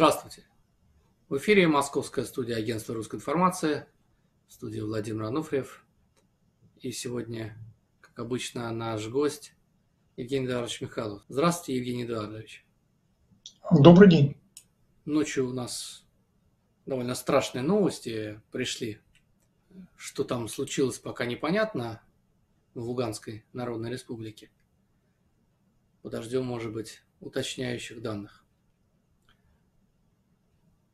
Здравствуйте. В эфире московская студия агентства русской информации, студия Владимир Ануфриев. И сегодня, как обычно, наш гость Евгений Эдуардович Михайлов. Здравствуйте, Евгений Эдуардович. Добрый день. Ночью у нас довольно страшные новости пришли. Что там случилось, пока непонятно в Луганской Народной Республике. Подождем, может быть, уточняющих данных.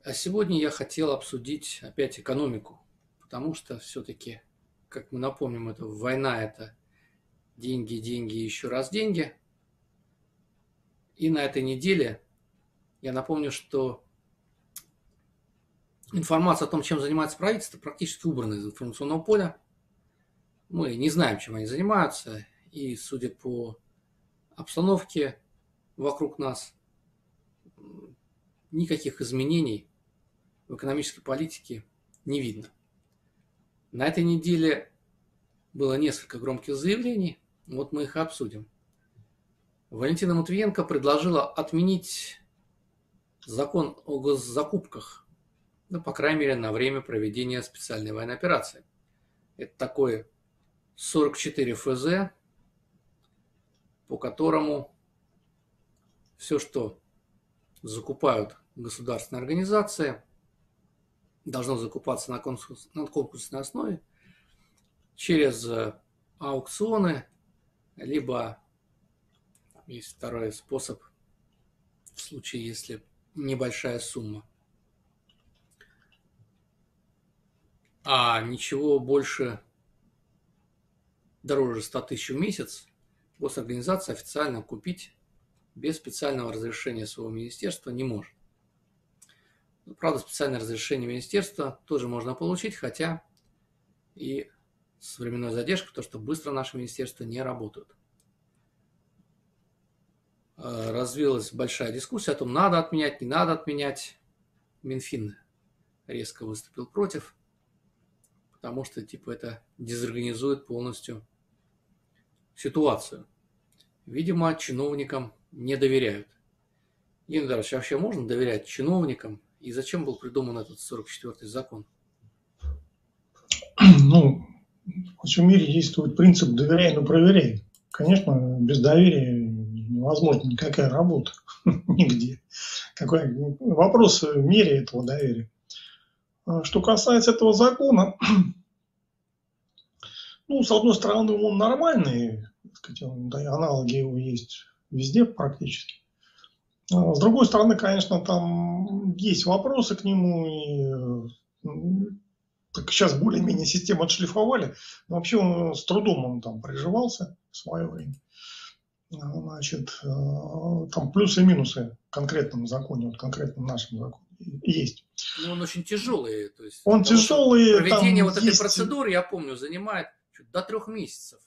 А сегодня я хотел обсудить опять экономику, потому что все-таки, как мы напомним, это война – это деньги, деньги, еще раз деньги. И на этой неделе я напомню, что информация о том, чем занимается правительство, практически убрана из информационного поля. Мы не знаем, чем они занимаются, и судя по обстановке вокруг нас, никаких изменений в экономической политике не видно. На этой неделе было несколько громких заявлений, вот мы их обсудим. Валентина Матвиенко предложила отменить закон о госзакупках, ну, по крайней мере, на время проведения специальной военной операции. Это такой 44 ФЗ, по которому все, что закупают государственные организации, должно закупаться на, конкурс, на конкурсной основе через э, аукционы, либо есть второй способ в случае, если небольшая сумма. А ничего больше дороже 100 тысяч в месяц госорганизация официально купить без специального разрешения своего министерства не может. Правда, специальное разрешение министерства тоже можно получить, хотя и с временной задержкой, потому что быстро наши министерства не работают. Э, развилась большая дискуссия о том, надо отменять, не надо отменять. Минфин резко выступил против, потому что типа это дезорганизует полностью ситуацию. Видимо, чиновникам не доверяют. Евгений Эдуардович, вообще можно доверять чиновникам и зачем был придуман этот 44-й закон? Ну, во всем мире действует принцип «доверяй, но проверяй». Конечно, без доверия невозможна никакая работа нигде. Какой вопрос в мире этого доверия. А что касается этого закона, ну, с одной стороны, он нормальный, сказать, аналоги его есть везде практически. А с другой стороны, конечно, там есть вопросы к нему, и так сейчас более-менее систему отшлифовали. Но вообще он с трудом он там приживался в свое время. Значит, э, там плюсы и минусы в конкретном законе, вот конкретном нашем законе есть. Ну, он очень тяжелый. То есть, он тяжелый. Проведение вот есть... этой процедуры, я помню, занимает до трех месяцев.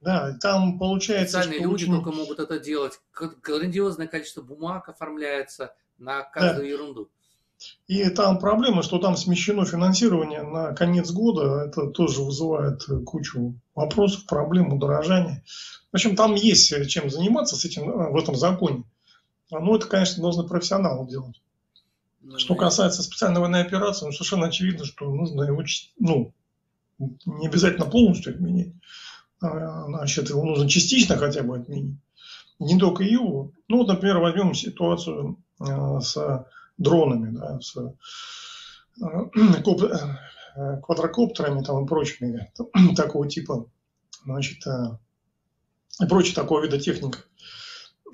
Да, там получается, Специальные люди очень... только могут это делать. Грандиозное количество бумаг оформляется на каждую да. ерунду. И там проблема, что там смещено финансирование на конец года. Это тоже вызывает кучу вопросов, проблем, удорожания. В общем, там есть чем заниматься с этим в этом законе. Но это, конечно, должны профессионалы делать. Ну, что касается специальной военной операции, ну, совершенно очевидно, что нужно его ну, не обязательно полностью отменять. А, значит, его нужно частично хотя бы отменить. Не только его. Ну, вот, например, возьмем ситуацию а, с дронами, да, с а, квадрокоптерами там, и прочими такого типа, значит, и прочее такого вида техника.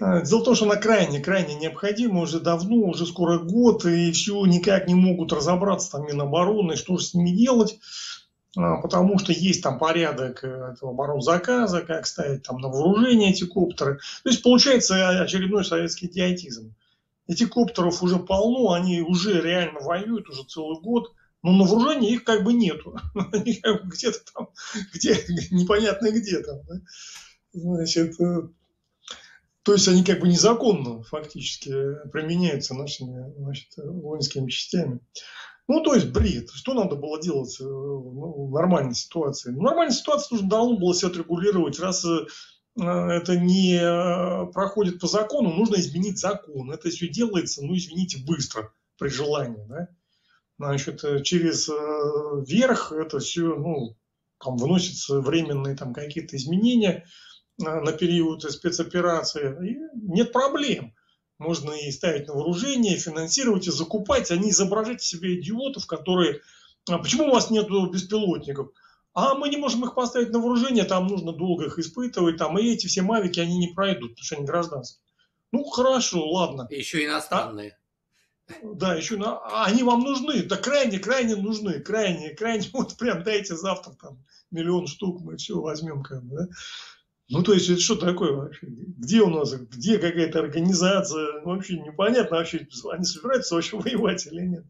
Дело в том, что она крайне-крайне необходима уже давно, уже скоро год, и все никак не могут разобраться там Минобороны, что же с ними делать. Потому что есть там порядок э, этого оборонзаказа, как ставить там на вооружение эти коптеры. То есть получается очередной советский идиотизм. Этих коптеров уже полно, они уже реально воюют уже целый год, но на вооружении их как бы нету. Они как бы где-то там, где, непонятно где там. Да? Значит, э, то есть они как бы незаконно фактически применяются нашими значит, воинскими частями. Ну, то есть бред. Что надо было делать э, в нормальной ситуации? В нормальной ситуации нужно давно было себя отрегулировать. Раз э, это не проходит по закону, нужно изменить закон. Это все делается, ну, извините, быстро. при желании, да, значит, через верх это все, ну, там вносятся временные там какие-то изменения на период спецоперации, и нет проблем. Можно и ставить на вооружение, финансировать и закупать, а не изображать себе идиотов, которые... А почему у вас нет беспилотников? А мы не можем их поставить на вооружение, там нужно долго их испытывать, там и эти все мавики, они не пройдут, потому что они гражданские. Ну, хорошо, ладно. Еще иностранные. А, да, еще на, они вам нужны, да крайне, крайне нужны, крайне, крайне, вот прям дайте завтра там миллион штук, мы все возьмем, как бы, да. Ну, то есть, это что такое вообще? Где у нас, где какая-то организация? Ну, вообще непонятно вообще, они собираются вообще воевать или нет.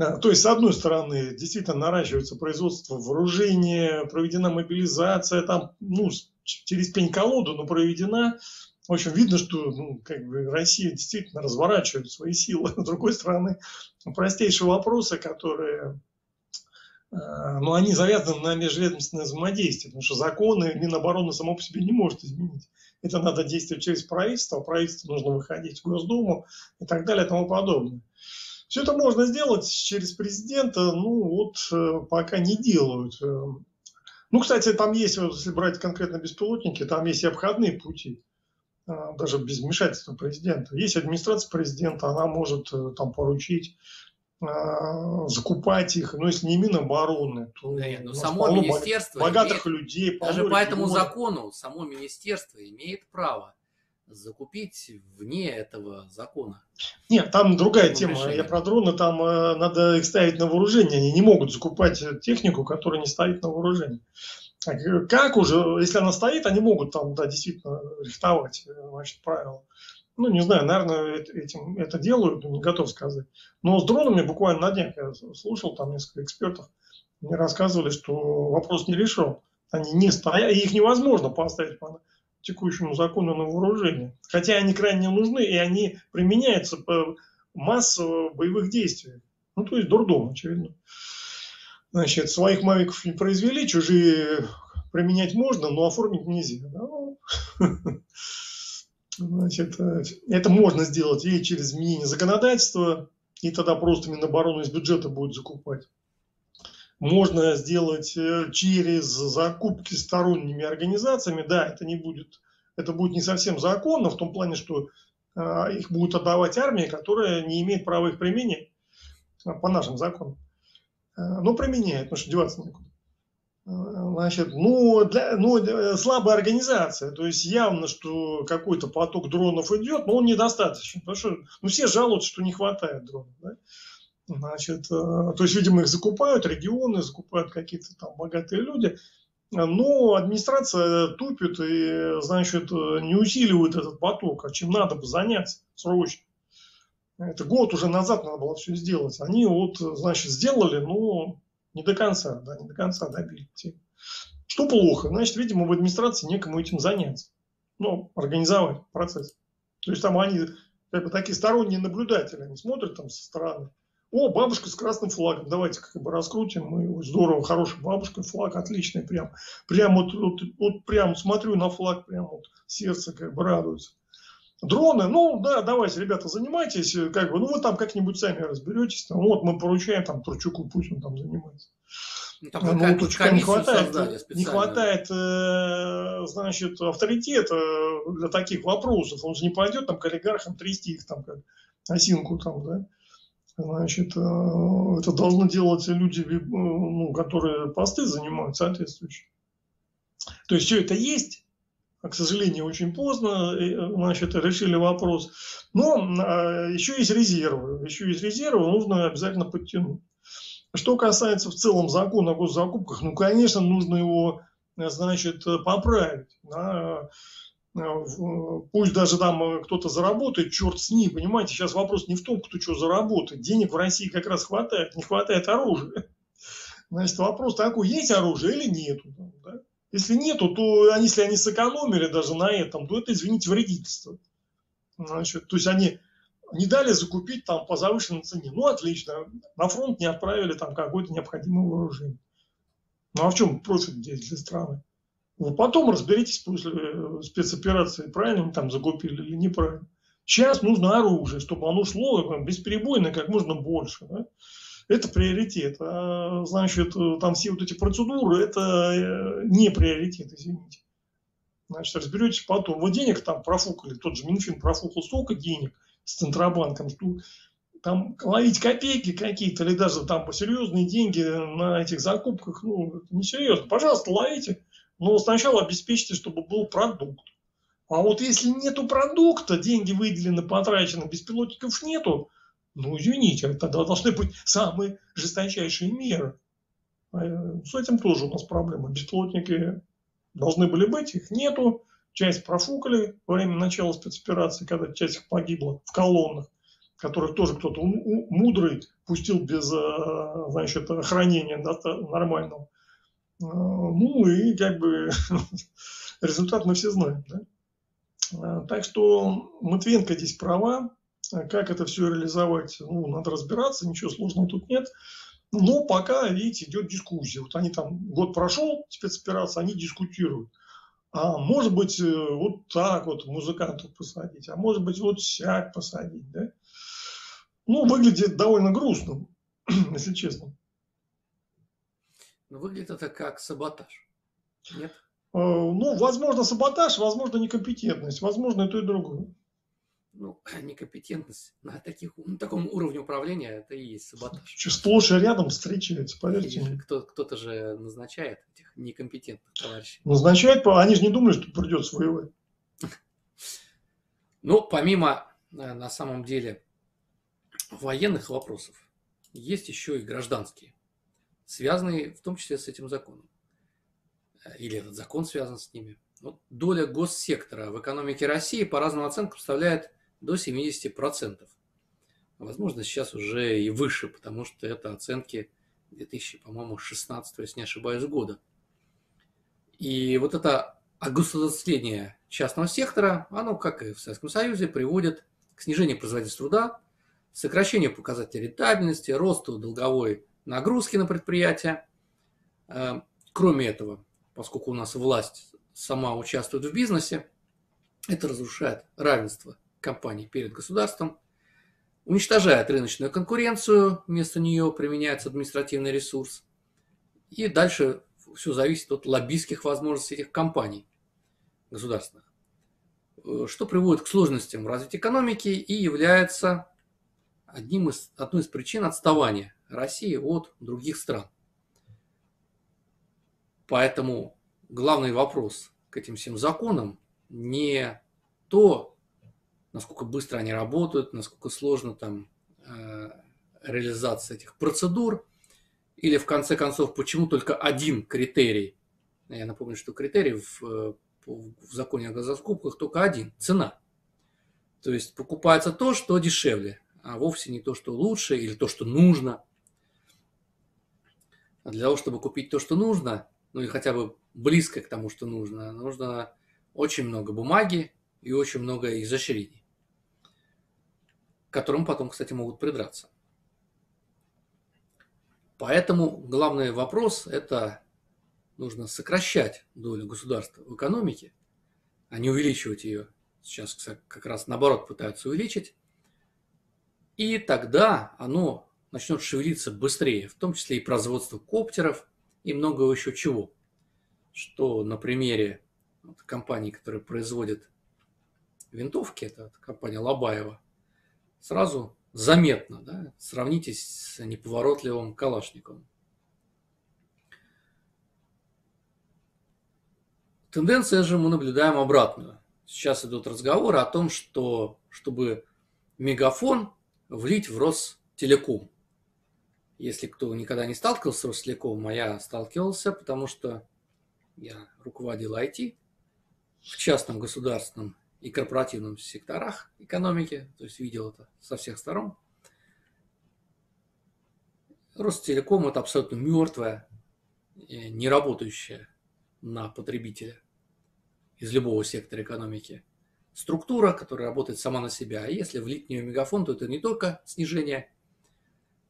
Да, то есть, с одной стороны, действительно наращивается производство вооружения, проведена мобилизация, там, ну, через пень-колоду, но проведена. В общем, видно, что ну, как бы Россия действительно разворачивает свои силы. С другой стороны, простейшие вопросы, которые Э, но они завязаны на межведомственное взаимодействие, потому что законы Минобороны само по себе не может изменить. Это надо действовать через правительство, а правительство нужно выходить в Госдуму и так далее и тому подобное. Все это можно сделать через президента, ну вот э, пока не делают. Э, ну, кстати, там есть, если брать конкретно беспилотники, там есть и обходные пути, даже без вмешательства президента. Есть администрация президента, она может там поручить закупать их, но если не Минобороны, то да, ну, само министерство богатых имеет, людей. Даже по этому закону само министерство имеет право закупить вне этого закона. Нет, там другая тема. Решение. Я про дроны, там э, надо их ставить на вооружение. Они не могут закупать технику, которая не стоит на вооружении. Как уже, если она стоит, они могут там, да, действительно рихтовать, э, значит, правила ну, не знаю, наверное, этим это делают, не готов сказать. Но с дронами буквально на днях я слушал, там несколько экспертов мне рассказывали, что вопрос не решен. Они не стоят, их невозможно поставить по текущему закону на вооружение. Хотя они крайне нужны, и они применяются по массово боевых действиях. Ну, то есть дурдом, очевидно. Значит, своих мавиков не произвели, чужие применять можно, но оформить нельзя. Да? Значит, это можно сделать и через изменение законодательства, и тогда просто Минобороны из бюджета будет закупать. Можно сделать э, через закупки сторонними организациями. Да, это не будет, это будет не совсем законно, в том плане, что э, их будет отдавать армия, которая не имеет права их применять по нашим законам. Но применяет, потому что деваться некуда. Значит, ну, для, ну, слабая организация. То есть явно, что какой-то поток дронов идет, но он недостаточен. Потому что ну, все жалуются, что не хватает дронов. Да? Значит, э, то есть, видимо, их закупают регионы, закупают какие-то там богатые люди. Но администрация тупит и, значит, не усиливает этот поток, а чем надо бы заняться срочно. Это год уже назад надо было все сделать. Они вот, значит, сделали, но не до конца, да, не до конца добили. Что плохо? Значит, видимо, в администрации некому этим заняться. Ну, организовать процесс. То есть там они как бы такие сторонние наблюдатели, они смотрят там со стороны. О, бабушка с красным флагом, давайте как бы раскрутим. Мы здорово, хорошая бабушка, флаг отличный, прям, прям вот, вот, вот прям смотрю на флаг, прям вот сердце как бы радуется. Дроны, ну да, давайте, ребята, занимайтесь, как бы, ну вы там как-нибудь сами разберетесь. Там, вот мы поручаем там Турчуку, пусть он там занимается. Ну, там ну, Турчука не хватает, не хватает, э, значит, авторитета для таких вопросов. Он же не пойдет там к олигархам трясти их там как осинку там, да. Значит, э, это должны делать люди, э, ну, которые посты занимают соответствующие. То есть все это есть, а, к сожалению, очень поздно э, значит, решили вопрос. Но еще есть резервы. Еще есть резервы, нужно обязательно подтянуть. Что касается в целом закона о госзакупках, ну, конечно, нужно его, значит, поправить. Да? Пусть даже там кто-то заработает, черт с ним, понимаете, сейчас вопрос не в том, кто что заработает. Денег в России как раз хватает, не хватает оружия. Значит, вопрос такой, есть оружие или нету. Да? Если нету, то они, если они сэкономили даже на этом, то это, извините, вредительство. Значит, то есть они не дали закупить там по завышенной цене. Ну, отлично. На фронт не отправили там какое-то необходимое вооружение. Ну, а в чем профит здесь для страны? Вы потом разберитесь после э, спецоперации, правильно они там закупили или неправильно. Сейчас нужно оружие, чтобы оно шло бесперебойно как можно больше. Да? Это приоритет. А, значит, там все вот эти процедуры, это э, не приоритет, извините. Значит, разберетесь потом. Вот денег там профукали, тот же Минфин профукал столько денег с Центробанком, что там ловить копейки какие-то или даже там посерьезные деньги на этих закупках, ну, несерьезно. Пожалуйста, ловите, но сначала обеспечьте, чтобы был продукт. А вот если нету продукта, деньги выделены, потрачены, беспилотников нету, ну, извините, тогда должны быть самые жесточайшие меры. А, э, с этим тоже у нас проблема. Беспилотники должны были быть, их нету. Часть профукали во время начала спецоперации, когда часть их погибла в колоннах которых тоже кто-то мудрый пустил без э, значит, охранения нормального. Э, ну и как бы результат мы все знаем. Да? Э, так что Матвенко здесь права. Как это все реализовать, ну, надо разбираться, ничего сложного тут нет. Но пока, видите, идет дискуссия. Вот они там, год прошел, спецоперация, они дискутируют. А может быть, вот так вот музыкантов посадить, а может быть, вот сяк посадить, да? ну, выглядит довольно грустно, если честно. Но выглядит это как саботаж. Нет? Э, ну, возможно, саботаж, возможно, некомпетентность, возможно, и то, и другое. Ну, некомпетентность на, таких, на таком уровне управления это и есть саботаж. Сплошь и рядом встречается, поверьте мне. Кто, кто-то же назначает этих некомпетентных товарищей. Назначает, они же не думали, что придется воевать. Ну, помимо, э, на самом деле, военных вопросов есть еще и гражданские, связанные в том числе с этим законом. Э, или этот закон связан с ними. Вот доля госсектора в экономике России по разным оценкам составляет до 70%. Возможно, сейчас уже и выше, потому что это оценки 2000, по-моему, 16, если не ошибаюсь, года. И вот это огосударствление частного сектора, оно, как и в Советском Союзе, приводит к снижению производительности труда, сокращению показателей рентабельности, росту долговой нагрузки на предприятия. Э, кроме этого, поскольку у нас власть сама участвует в бизнесе, это разрушает равенство компаний перед государством, уничтожает рыночную конкуренцию, вместо нее применяется административный ресурс. И дальше все зависит от лоббистских возможностей этих компаний государственных, э, что приводит к сложностям в развитии экономики и является одним из, одной из причин отставания России от других стран. Поэтому главный вопрос к этим всем законам не то, насколько быстро они работают, насколько сложно там э, реализация этих процедур, или в конце концов, почему только один критерий. Я напомню, что критерий в, э, в законе о газоскупках только один – цена. То есть покупается то, что дешевле а вовсе не то, что лучше или то, что нужно. А для того, чтобы купить то, что нужно, ну и хотя бы близко к тому, что нужно, нужно очень много бумаги и очень много изощрений, к которым потом, кстати, могут придраться. Поэтому главный вопрос – это нужно сокращать долю государства в экономике, а не увеличивать ее. Сейчас как раз наоборот пытаются увеличить. И тогда оно начнет шевелиться быстрее, в том числе и производство коптеров и много еще чего. Что на примере компании, которая производит винтовки, это компания Лобаева, сразу заметно. Да? Сравнитесь с неповоротливым Калашниковым. Тенденция же мы наблюдаем обратную. Сейчас идут разговоры о том, что чтобы мегафон влить в Ростелеком. Если кто никогда не сталкивался с Ростелекомом, а я сталкивался, потому что я руководил IT в частном, государственном и корпоративном секторах экономики, то есть видел это со всех сторон. Ростелеком – это абсолютно мертвая, не работающая на потребителя из любого сектора экономики структура, которая работает сама на себя. А если влить в нее мегафон, то это не только снижение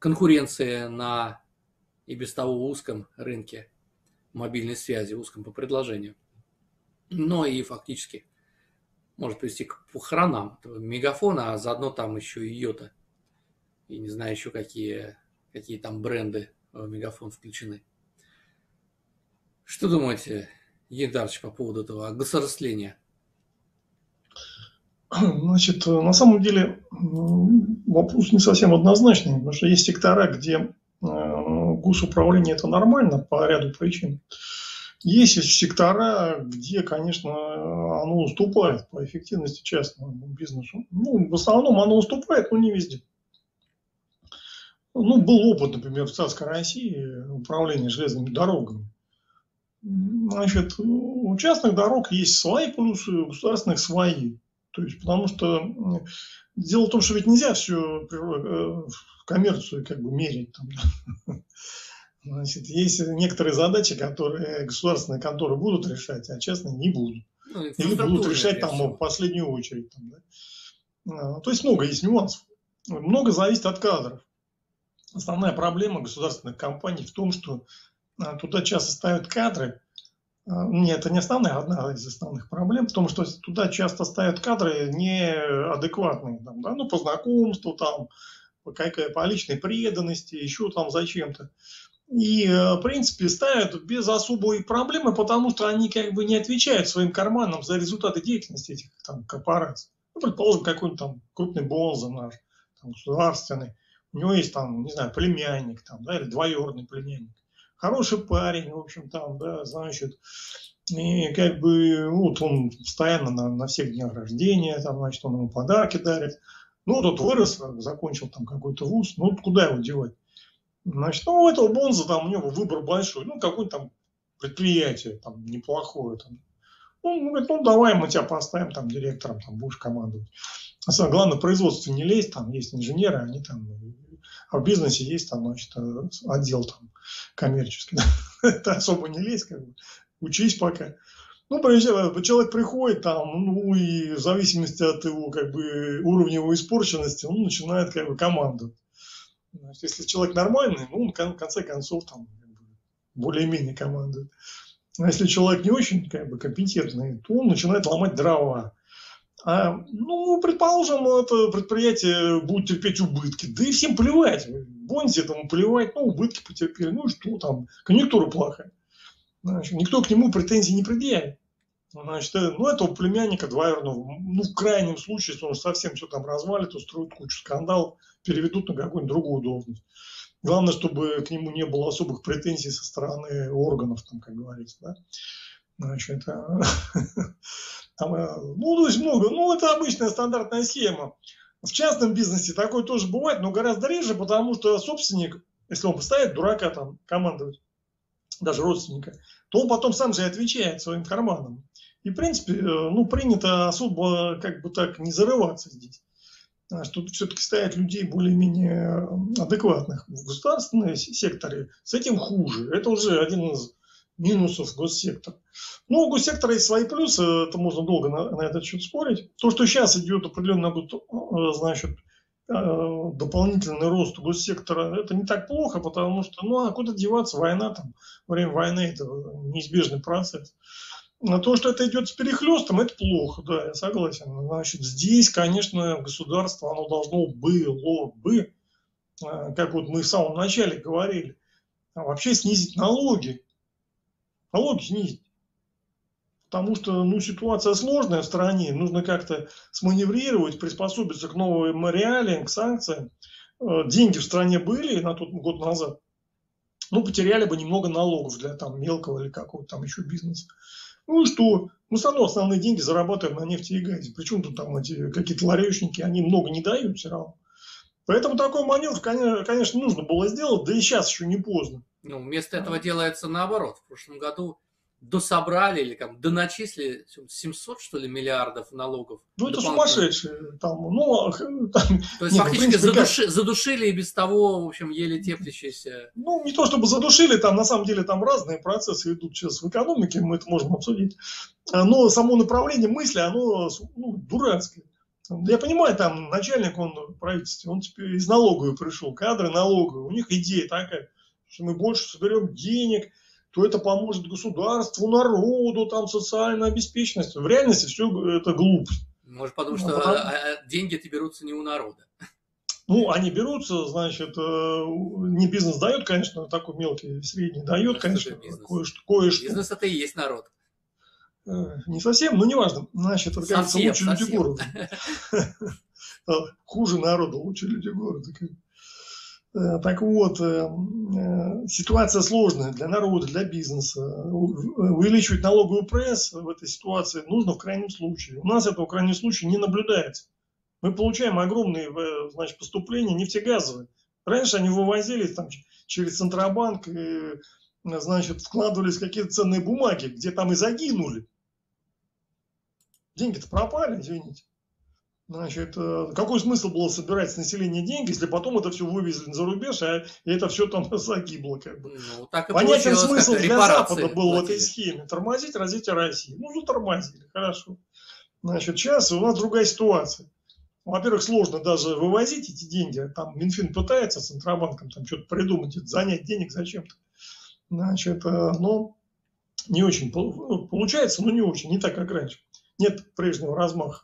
конкуренции на и без того узком рынке мобильной связи, узком по предложению, но и фактически может привести к похоронам мегафона, а заодно там еще и йота. И не знаю еще какие, какие там бренды в мегафон включены. Что думаете, Едарч, по поводу этого государствления? Значит, на самом деле вопрос не совсем однозначный, потому что есть сектора, где э, госуправление это нормально по ряду причин. Есть сектора, где, конечно, оно уступает по эффективности частному бизнесу. Ну, в основном оно уступает, но не везде. Ну, был опыт, например, в царской России управления железными дорогами. Значит, у частных дорог есть свои плюсы, у государственных свои. То есть, потому что дело в том, что ведь нельзя все э, коммерцию как бы мерить. Там, Значит, есть некоторые задачи, которые государственные конторы будут решать, а частные не будут. Ну, Или будут решать там в последнюю очередь. Там, да? А, то есть много есть нюансов. Много зависит от кадров. Основная проблема государственных компаний в том, что а, туда часто ставят кадры. А, нет, это не основная, одна из основных проблем, потому что туда часто ставят кадры неадекватные. Там, да? Ну, по знакомству, там, по, по личной преданности, еще там зачем-то и, э, в принципе, ставят без особой проблемы, потому что они как бы не отвечают своим карманам за результаты деятельности этих там, корпораций. Ну, предположим, какой-нибудь там крупный бонза наш, там, государственный, у него есть там, не знаю, племянник там, да, или двоюродный племянник. Хороший парень, в общем, там, да, значит, и как бы, вот он постоянно на, на всех днях рождения, там, значит, он ему подарки дарит. Ну, тот вырос, закончил там какой-то вуз, ну, куда его девать? Значит, ну, у этого Бонза там у него выбор большой, ну, какое-то там предприятие там неплохое. Там. Он говорит, ну, давай мы тебя поставим там директором, там будешь командовать. А самое главное, производство не лезть, там есть инженеры, они там, а в бизнесе есть там, значит, отдел там коммерческий. Это особо не лезь, как бы, учись пока. Ну, человек приходит там, ну, и в зависимости от его, как бы, уровня его испорченности, он начинает, как бы, командовать. Значит, если человек нормальный, ну, он в конце концов там более-менее командует. А если человек не очень как бы, компетентный, то он начинает ломать дрова. А, ну, предположим, это предприятие будет терпеть убытки. Да и всем плевать. Бонзи этому плевать, ну, убытки потерпели. Ну, что там, конъюнктура плохая. Значит, никто к нему претензий не предъявит. Значит, э, ну, этого племянника двоюродного, ну, в крайнем случае, если он совсем все там развалит, устроит кучу скандалов, переведут на какую-нибудь другую должность. Главное, чтобы к нему не было особых претензий со стороны органов, там, как говорится, да. Значит, а, там, э, ну, то есть много. Ну, это обычная стандартная схема. В частном бизнесе такое тоже бывает, но гораздо реже, потому что собственник, если он поставит дурака там командовать, даже родственника, то он потом сам же отвечает своим карманом. И, в принципе, э, ну, принято особо как бы так не зарываться здесь. А что все-таки ставят людей более-менее адекватных в государственном секторе. С этим хуже. Это уже один из минусов госсектора. Ну, у госсектора есть свои плюсы, это можно долго на, на этот счет спорить. То, что сейчас идет определенно, э, значит, э, дополнительный рост госсектора, это не так плохо, потому что, ну, а куда деваться, война там, время войны, это неизбежный процесс. Но то, что это идет с перехлестом, это плохо, да, я согласен. Значит, здесь, конечно, государство, оно должно было бы, а, как вот мы в самом начале говорили, а вообще снизить налоги. Налоги снизить. Потому что ну, ситуация сложная в стране, нужно как-то сманеврировать, приспособиться к новым реалиям, к санкциям. Э, деньги в стране были на тот год назад. Ну, потеряли бы немного налогов для там мелкого или какого-то там еще бизнеса. Ну и что? Мы все равно основные деньги зарабатываем на нефти и газе. Причем тут там эти какие-то ларечники, они много не дают все равно. Поэтому такой маневр, конечно, нужно было сделать, да и сейчас еще не поздно. Ну, вместо этого делается наоборот. В прошлом году дособрали или как, доначислили 700, что ли, миллиардов налогов. Ну, это сумасшедшие. Там, ну, а, там, То есть, нет, фактически принципе, задуши, как... задушили и без того, в общем, еле теплящиеся. Ну, не то чтобы задушили, там, на самом деле, там разные процессы идут сейчас в экономике, мы это можем обсудить. А, но само направление мысли, оно ну, дурацкое. Я понимаю, там начальник, он в правительстве, он теперь из налоговой пришел, кадры налоговые, у них идея такая, что мы больше соберем денег, то это поможет государству, народу, там, социальной обеспеченности. В реальности все это глупость. Может подумать, что потому... А, а, деньги-то берутся не у народа. Ну, они берутся, значит, э, не бизнес дает, конечно, такой мелкий, средний дает, конечно, кое-что. Кое бизнес это и есть народ. Э, не совсем, но неважно. Значит, это, кажется, лучше люди города. Хуже народа, лучше люди города. Э, так вот, ситуация сложная для народа, для бизнеса. Увеличивать налоговый пресс в этой ситуации нужно в крайнем случае. У нас этого в крайнем случае не наблюдается мы получаем огромные э, значит, поступления нефтегазовые. Раньше они вывозились там, через Центробанк, и, значит, вкладывались какие-то ценные бумаги, где там и загинули. Деньги-то пропали, извините. Значит, э, какой смысл было собирать с населения деньги, если потом это все вывезли за рубеж, а это все там загибло, как бы. Ну, так и Понятен смысл для Запада был в этой схеме. Тормозить развитие России. Ну, затормозили, хорошо. Значит, сейчас у нас другая ситуация во-первых, сложно даже вывозить эти деньги. Там Минфин пытается Центробанком там что-то придумать, занять денег зачем-то. Значит, э, ну, не очень ну, получается, но не очень, не так, как раньше. Нет прежнего размаха.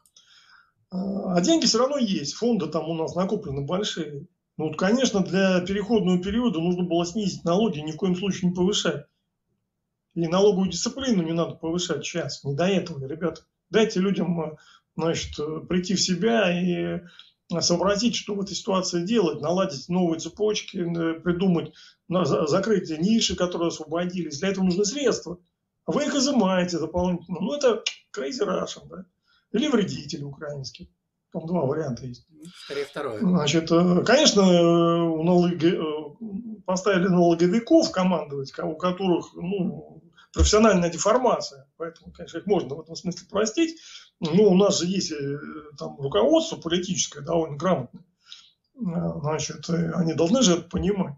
А, а деньги все равно есть. Фонды там у нас накоплены большие. Ну, вот, конечно, для переходного периода нужно было снизить налоги, ни в коем случае не повышать. И налоговую дисциплину не надо повышать сейчас. Не до этого, ребята. Дайте людям э, значит, э, прийти в себя и сообразить, что в этой ситуации делать, наладить новые цепочки, э, придумать, закрыть ниши, которые освободились. Для этого нужны средства. Вы их изымаете дополнительно. Ну, это crazy Russian, да? Или вредители украинские. Там два варианта есть. Скорее второе. Значит, э, конечно, у налоги... поставили налоговиков командовать, у которых ну, профессиональная деформация. Поэтому, конечно, их можно в этом смысле простить. Ну, у нас же есть э, там руководство политическое довольно грамотное. Э, значит, э, они должны же это понимать.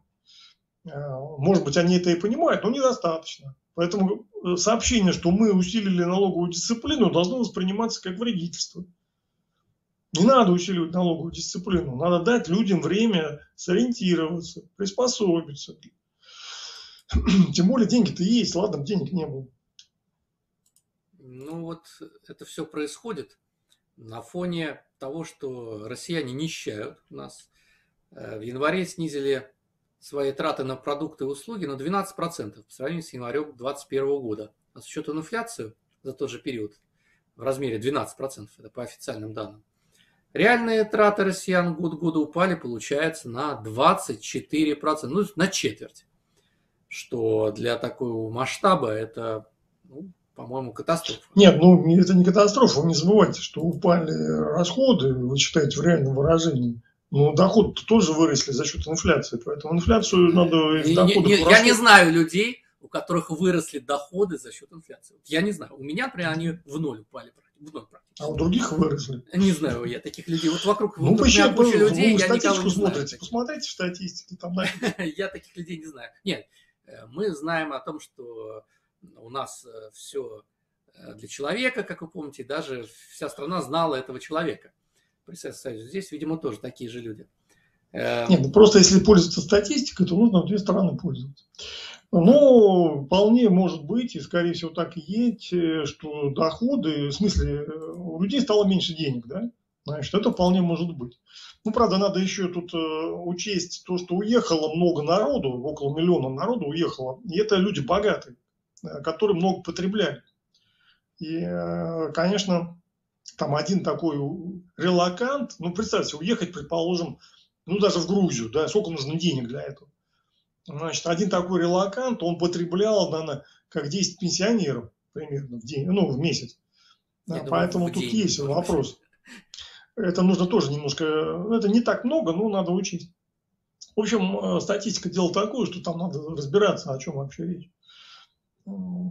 Может быть, они это и понимают, но недостаточно. Поэтому сообщение, что мы усилили налоговую дисциплину, должно восприниматься как вредительство. Не надо усиливать налоговую дисциплину. Надо дать людям время сориентироваться, приспособиться. Тем более деньги-то есть, ладно, денег не было. Ну вот это все происходит на фоне того, что россияне нищают нас. Э, в январе снизили свои траты на продукты и услуги на 12% по сравнению с январем 2021 года. А с учетом инфляции за тот же период в размере 12%, это по официальным данным. Реальные траты россиян год года упали, получается, на 24%, ну, на четверть. Что для такого масштаба это ну, по-моему, катастрофа. Нет, ну это не катастрофа. Вы не забывайте, что упали расходы, вы читаете в реальном выражении. Но доходы тоже выросли за счет инфляции. Поэтому инфляцию надо из. Не, не, я не знаю людей, у которых выросли доходы за счет инфляции. Я не знаю. У меня, например, они в ноль упали. В ноль практически. А у других выросли. Не знаю я таких людей. Вот вокруг ну, вот куча людей, вы я никого не смотрите. знаю. Посмотрите в статистике. Там, я таких людей не знаю. Нет, э, мы знаем о том, что у нас э, все э, для человека, как вы помните, даже вся страна знала этого человека при Советском Здесь, видимо, тоже такие же люди. Э, Нет, ну просто если пользоваться статистикой, то нужно в две стороны пользоваться. Но вполне может быть, и скорее всего так и есть, что доходы, в смысле, у людей стало меньше денег, да? Значит, это вполне может быть. Ну, правда, надо еще тут учесть то, что уехало много народу, около миллиона народу уехало, и это люди богатые. Э, которые много потребляли. И, э, конечно, там один такой релакант, ну, представьте, уехать, предположим, ну, даже в Грузию, да, сколько нужно денег для этого. Значит, один такой релакант, он потреблял, наверное, как 10 пенсионеров примерно в день, ну, в месяц. Да, поэтому думаю, тут день, есть вопрос. Это нужно тоже немножко, ну, это не так много, но надо учить. В общем, э, статистика дело такое, что там надо разбираться, о чем вообще речь.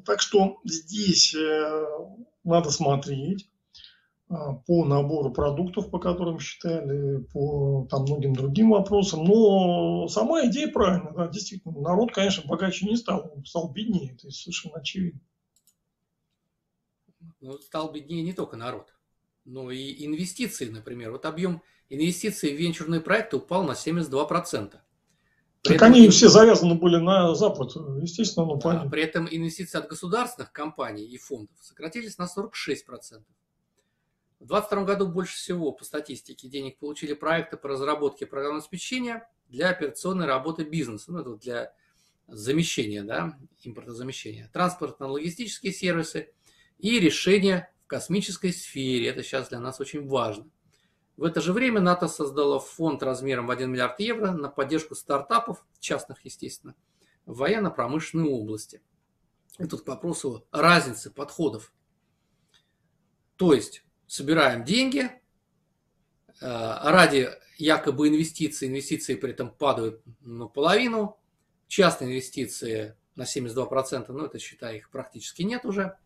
Так что здесь э, надо смотреть по набору продуктов, по которым считали, по там, многим другим вопросам. Но сама идея правильная, да, действительно. Народ, конечно, богаче не стал, он стал беднее, это совершенно очевидно. Ну, стал беднее не только народ, но и инвестиции, например. Вот объем инвестиций в венчурные проекты упал на 72%. При так этом, они все завязаны были на Запад, естественно, ну понятно. Да, при этом инвестиции от государственных компаний и фондов сократились на 46%. В 2022 году больше всего по статистике денег получили проекты по разработке программного обеспечения для операционной работы бизнеса, ну это для замещения, да, импортозамещения, транспортно-логистические сервисы и решения в космической сфере. Это сейчас для нас очень важно. В это же время НАТО создало фонд размером в 1 миллиард евро на поддержку стартапов, частных, естественно, в военно-промышленной области. Тут к вопросу разницы подходов. То есть собираем деньги э, ради якобы инвестиций, инвестиции при этом падают наполовину, частные инвестиции на 72%, но это, считай, их практически нет уже.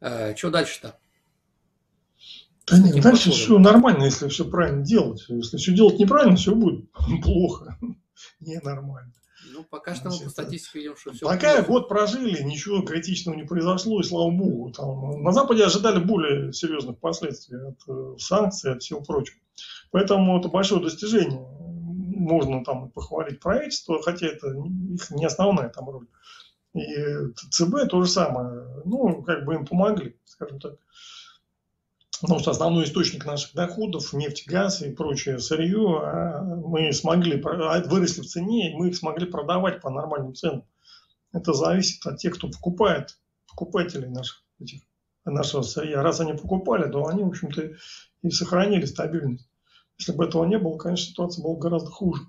Э, что дальше-то? Да нет, дальше все нормально, если все правильно делать. Если все делать неправильно, все будет плохо, ненормально. Ну, пока что мы по статистике видим, что все. Пока плохо. год прожили, ничего критичного не произошло, и слава богу. Там, на Западе ожидали более серьезных последствий от э, санкций, от всего прочего. Поэтому это большое достижение. Можно там похвалить правительство, хотя это их не основная там роль. И ЦБ то же самое. Ну, как бы им помогли, скажем так потому что основной источник наших доходов, нефть, газ и прочее сырье, а мы смогли, а выросли в цене, и мы их смогли продавать по нормальным ценам. Это зависит от тех, кто покупает, покупателей наших, этих, нашего сырья. Раз они покупали, то они, в общем-то, и сохранили стабильность. Если бы этого не было, конечно, ситуация была гораздо хуже.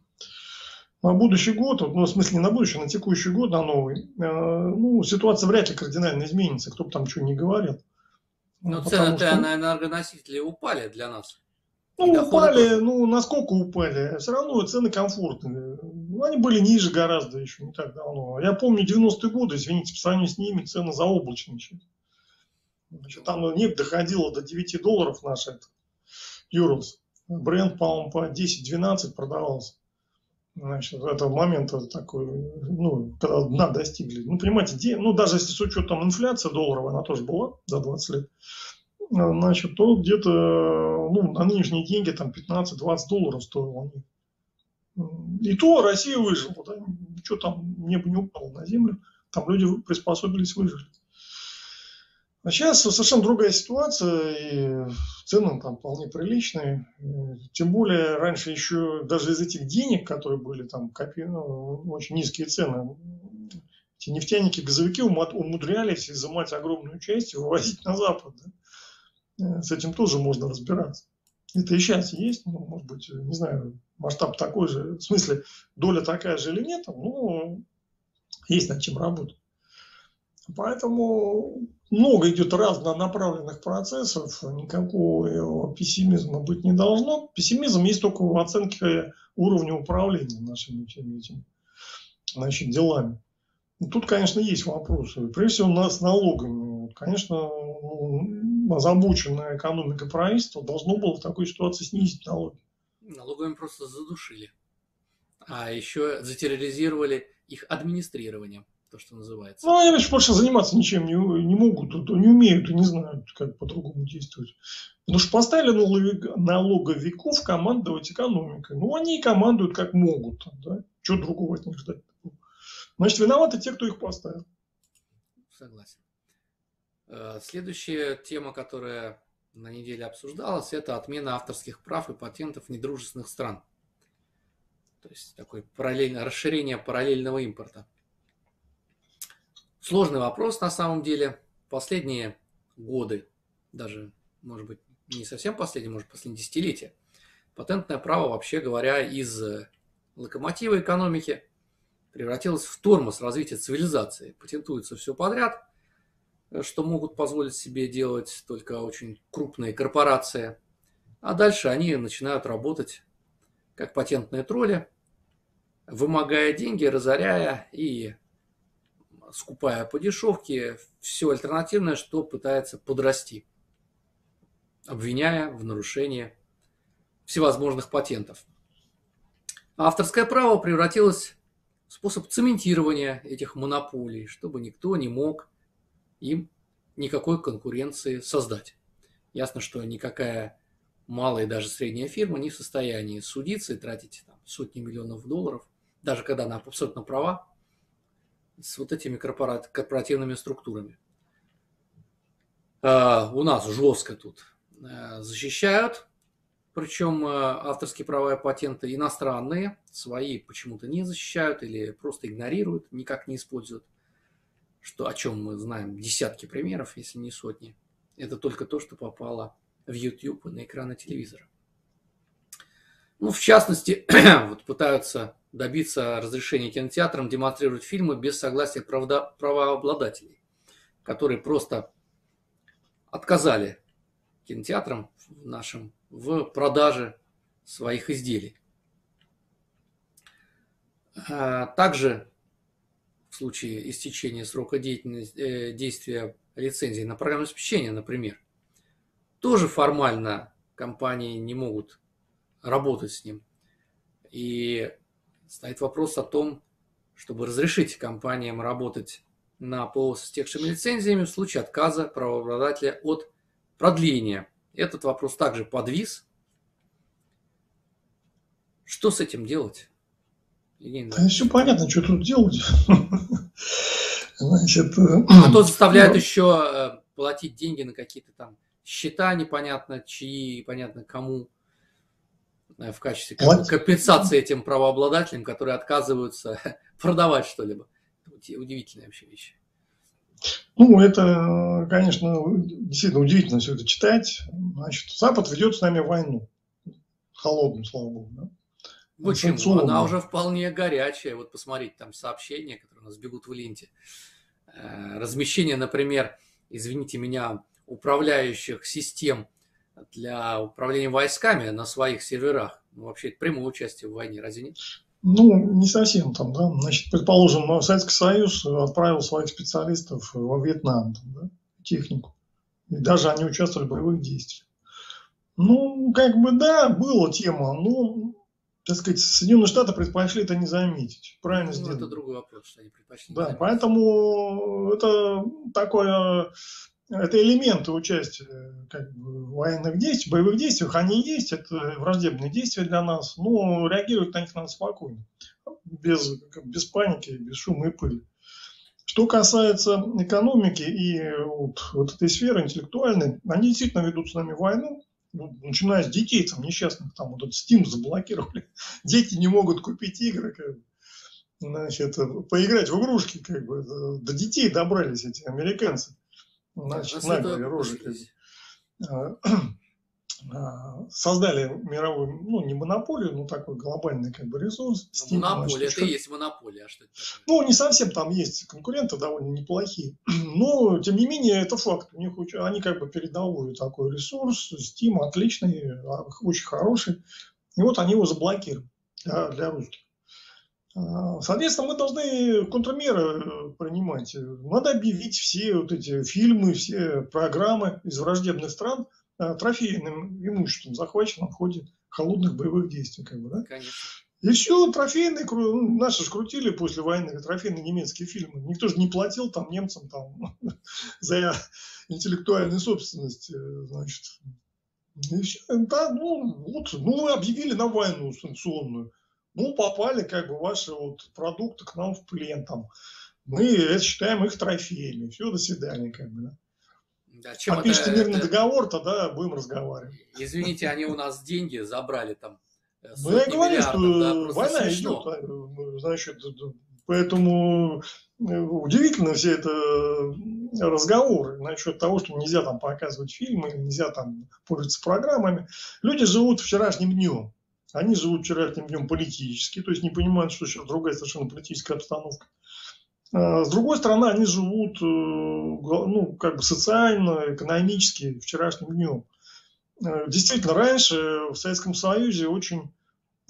На будущий год, ну, в смысле не на будущий, на текущий год, на новый, э, ну, ситуация вряд ли кардинально изменится, кто бы там что ни говорил. Ну, цены что... на энергоносители упали для нас. Ну, упали, тоже. ну, насколько упали? Все равно цены комфортные. Ну, они были ниже гораздо еще не так давно. Я помню 90-е годы, извините, по сравнению с ними цены заоблачничали. Значит, там нефть доходила до 9 долларов наш это, Юрлс. Бренд, по-моему, по 10-12 продавался. Значит, это момент такой, ну, когда дна достигли. Ну, понимаете, ну, даже если с учетом инфляции долларовой, она тоже была за 20 лет, значит, то где-то, ну, на нынешние деньги там 15-20 долларов стоило. И то Россия выжила, да, что там, небо не упало на землю, там люди приспособились, выжили. А сейчас совершенно другая ситуация, и цены там вполне приличные. Тем более раньше еще даже из этих денег, которые были там копи... ну, очень низкие цены, эти нефтяники, газовики умудрялись изымать огромную часть и вывозить на Запад. Да? С этим тоже можно разбираться. Это и сейчас есть, ну, может быть, не знаю, масштаб такой же, в смысле, доля такая же или нет, но есть над чем работать. Поэтому много идет разнонаправленных процессов, никакого пессимизма быть не должно. Пессимизм есть только в оценке уровня управления нашими всеми этими значит, делами. И тут, конечно, есть вопросы. Прежде всего, нас налогами. Конечно, ну, озабоченная экономика правительства должно было в такой ситуации снизить налоги. Налогами просто задушили. А еще затерроризировали их администрированием то, что называется. Ну, они больше заниматься ничем не, не могут, не умеют и не знают, как по-другому действовать. Потому что поставили налоговиков командовать экономикой. Ну, они и командуют как могут. Да? Что другого от них ждать? Значит, виноваты те, кто их поставил. Согласен. Э, следующая тема, которая на неделе обсуждалась, это отмена авторских прав и патентов недружественных стран. То есть такое параллельное расширение параллельного импорта. Сложный вопрос на самом деле. Последние годы, даже, может быть, не совсем последние, может, последние десятилетия, патентное право, вообще говоря, из локомотива экономики превратилось в тормоз развития цивилизации. Патентуется все подряд, что могут позволить себе делать только очень крупные корпорации. А дальше они начинают работать как патентные тролли, вымогая деньги, разоряя и скупая по дешевке все альтернативное, что пытается подрасти, обвиняя в нарушении всевозможных патентов. Авторское право превратилось в способ цементирования этих монополий, чтобы никто не мог им никакой конкуренции создать. Ясно, что никакая малая и даже средняя фирма не в состоянии судиться и тратить там, сотни миллионов долларов, даже когда она абсолютно права, с вот этими корпоративными структурами. у нас жестко тут защищают, причем авторские права и патенты иностранные, свои почему-то не защищают или просто игнорируют, никак не используют, что, о чем мы знаем десятки примеров, если не сотни. Это только то, что попало в YouTube и на экраны телевизора. Ну, в частности, вот пытаются добиться разрешения кинотеатрам демонстрировать фильмы без согласия правда, правообладателей, которые просто отказали кинотеатрам нашим в продаже своих изделий. А также в случае истечения срока э, действия лицензии на программное обеспечение, например, тоже формально компании не могут работать с ним. И стоит вопрос о том, чтобы разрешить компаниям работать на ПО с истекшими лицензиями в случае отказа правообладателя от продления. Этот вопрос также подвис. Что с этим делать? Да все понятно, что тут делать. Значит, э, а то заставляют ну, еще э, платить деньги на какие-то там счета непонятно чьи, понятно кому. Э, в качестве компенсации этим правообладателям, которые отказываются продавать что-либо. Удивительная вообще вещь. Ну, это, конечно, действительно удивительно все это читать. Значит, Запад ведет с нами войну. Холодную, слава богу. Да? Почему? Она уже вполне горячая. Вот посмотрите, там сообщения, которые у нас бегут в ленте. Э, размещение, например, извините меня, управляющих систем для управления войсками на своих серверах. Ну, вообще, это прямое участие в войне, разве нет? Ну, не совсем там, да. Значит, предположим, Советский Союз отправил своих специалистов во Вьетнам, там, да, технику. И даже они участвовали в боевых действиях. Ну, как бы, да, была тема, но, так сказать, Соединенные Штаты предпочли это не заметить. Правильно ну, сделали. Это другой вопрос, что они предпочли. Да, поэтому это такое это элементы участия как бы, в военных действиях, боевых действиях, они есть, это враждебные действия для нас, но реагировать на них надо спокойно, без, без паники, без шума и пыли. Что касается экономики и вот, вот этой сферы интеллектуальной, они действительно ведут с нами войну, ну, начиная с детей там несчастных, там вот этот Steam заблокировали, дети не могут купить игры, как бы, значит, поиграть в игрушки, как бы, до детей добрались эти американцы. Значит, наглые рожи а, а, создали мировую, ну, не монополию, но такой глобальный как бы ресурс. Steam, монополия, значит, это и есть монополия. А что это такое? Ну, не совсем там есть конкуренты довольно неплохие. Но, тем не менее, это факт. У них они как бы передовой такой ресурс. Steam отличный, очень хороший. И вот они его заблокировали для, для русских. А, соответственно, мы должны контрмеры э, принимать. Надо объявить все вот эти фильмы, все программы из враждебных стран э, трофейным имуществом, захваченным в ходе холодных боевых действий. Как бы, да? Конечно. И все, трофейные, ну, наши же крутили после войны трофейные немецкие фильмы. Никто же не платил там немцам там, за интеллектуальную собственность. Э, значит. И все, да, ну, вот, ну, объявили на войну санкционную ну, попали как бы ваши вот продукты к нам в плен там. Мы это считаем их трофеями. Все, до свидания, как бы, да. Да, чем Подпишите это, мирный это... договор, тогда будем разговаривать. Извините, они у нас деньги забрали там. Э, ну, я говорю, что да, война смешно. идет, а, значит, поэтому э, удивительно все это разговоры насчет того, что нельзя там показывать фильмы, нельзя там пользоваться программами. Люди живут вчерашним днем. Они живут вчерашним днем политически, то есть не понимают, что сейчас другая совершенно политическая обстановка. А, с другой стороны, они живут э, ну, как бы социально, экономически вчерашним днем. Э, действительно, раньше в Советском Союзе очень,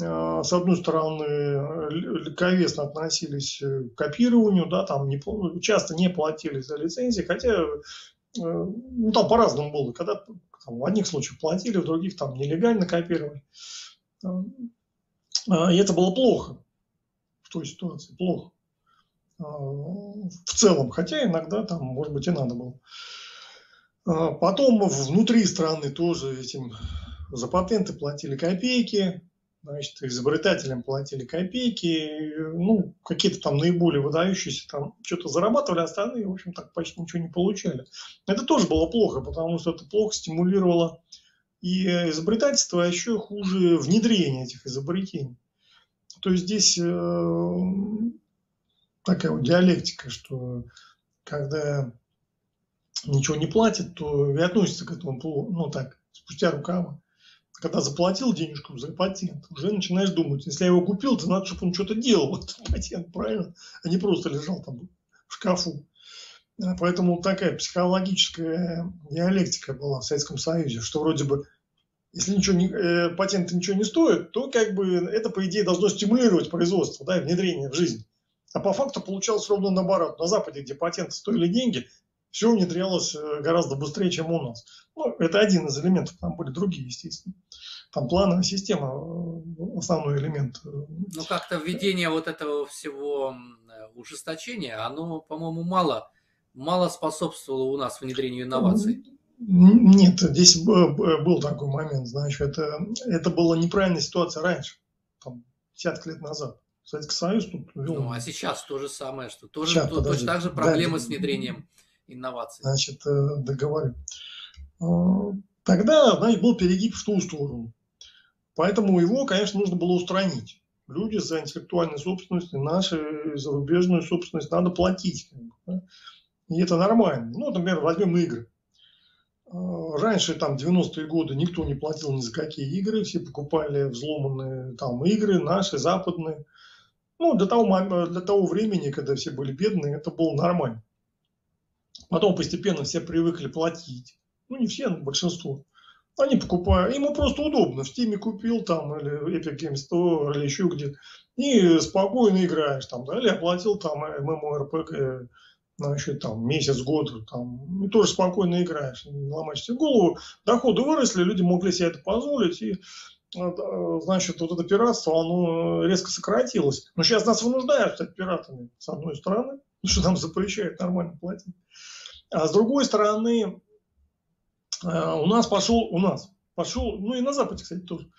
э, с одной стороны, легковесно относились к копированию, да, там не, часто не платили за лицензии, хотя ну, там по-разному было. Когда там, в одних случаях платили, в других там нелегально копировали. А, и это было плохо в той ситуации, плохо. А, в целом, хотя иногда там, может быть, и надо было. А, потом внутри страны тоже этим за патенты платили копейки. Значит, изобретателям платили копейки, ну, какие-то там наиболее выдающиеся там что-то зарабатывали, а остальные, в общем, так почти ничего не получали. Это тоже было плохо, потому что это плохо стимулировало и изобретательство, а еще хуже внедрение этих изобретений. То есть здесь э, такая вот диалектика, что когда ничего не платят, то и относится к этому, ну так, спустя рукава когда заплатил денежку за патент, уже начинаешь думать, если я его купил, то надо, чтобы он что-то делал, этот патент, правильно? А не просто лежал там в шкафу. Поэтому такая психологическая диалектика была в Советском Союзе, что вроде бы если ничего не, э, патент ничего не стоит, то как бы это, по идее, должно стимулировать производство, да, внедрение в жизнь. А по факту получалось ровно наоборот. На Западе, где патенты стоили деньги, все внедрялось э, гораздо быстрее, чем у нас. Ну, это один из элементов, там были другие, естественно. Там плановая система, э, основной элемент. Э, ну, как-то введение вот этого всего ужесточения, оно, по-моему, мало, мало способствовало у нас внедрению инноваций. Нет, здесь был такой момент, значит, это, это была неправильная ситуация раньше, там, десятки лет назад. Советский Союз тут вел. Ну, а сейчас то же самое, что тоже сейчас, то, точно так же проблемы да, с внедрением инноваций. Значит, э, договорю. А, тогда, значит, был перегиб в ту сторону. Поэтому его, конечно, нужно было устранить. Люди за интеллектуальную собственность, наши зарубежную собственность надо платить. И это нормально. Ну, например, возьмем игры. А, раньше, там, 90-е годы, никто не платил ни за какие игры, все покупали взломанные там игры, наши, западные. Ну, для того, для того времени, когда все были бедные, это было нормально. Потом постепенно все привыкли платить. Ну, не все, но большинство. Они покупают, ему просто удобно. В Steam купил там, или Epic Games Store, или еще где-то. И спокойно играешь там, да, или оплатил там MMORPG, значит, там, месяц, год, там, и тоже спокойно играешь, не ломаешь себе голову. Доходы выросли, люди могли себе это позволить, и значит, вот это пиратство, оно резко сократилось. Но сейчас нас вынуждают стать пиратами, с одной стороны, потому что нам запрещают нормально платить. А с другой стороны, э, у нас пошел, у нас пошел, ну и на Западе, кстати, тоже,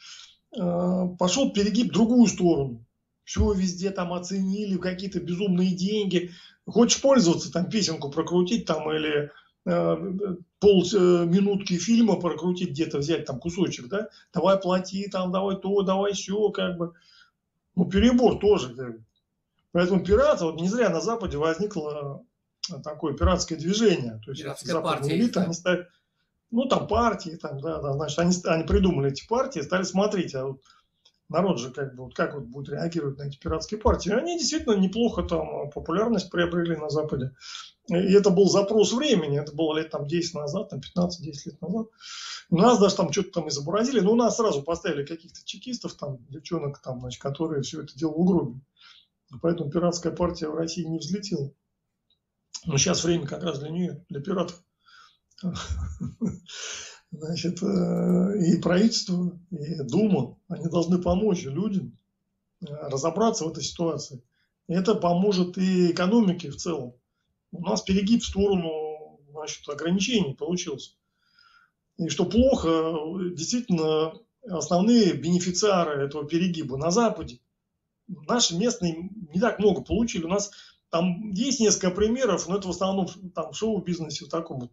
э, пошел перегиб в другую сторону. Все везде там оценили, какие-то безумные деньги. Хочешь пользоваться, там песенку прокрутить там или э, полминутки фильма прокрутить где-то, взять там кусочек, да, давай плати там, давай то, давай все, как бы. Ну, перебор тоже. Как бы. Поэтому пираты, вот не зря на Западе возникло такое пиратское движение. То есть Пиратская западные элиты, они стали, ну там партии, там, да, да, значит, они, они придумали эти партии, стали смотреть, а вот народ же как бы, вот как вот будет реагировать на эти пиратские партии. Они действительно неплохо там популярность приобрели на Западе. И это был запрос времени, это было лет там 10 назад, там 15-10 лет назад. У нас даже там что-то там изобразили, но у нас сразу поставили каких-то чекистов, там, девчонок, там, значит, которые все это дело угробили. Поэтому пиратская партия в России не взлетела. Но сейчас время как раз для нее, для пиратов. Значит, э, и правительство, и Дума, они должны помочь людям э, разобраться в этой ситуации. И это поможет и экономике в целом. У нас перегиб в сторону значит, ограничений получился. И что плохо, действительно, основные бенефициары этого перегиба на Западе. Наши местные не так много получили. У нас там есть несколько примеров, но это в основном там, в шоу-бизнесе, в таком вот,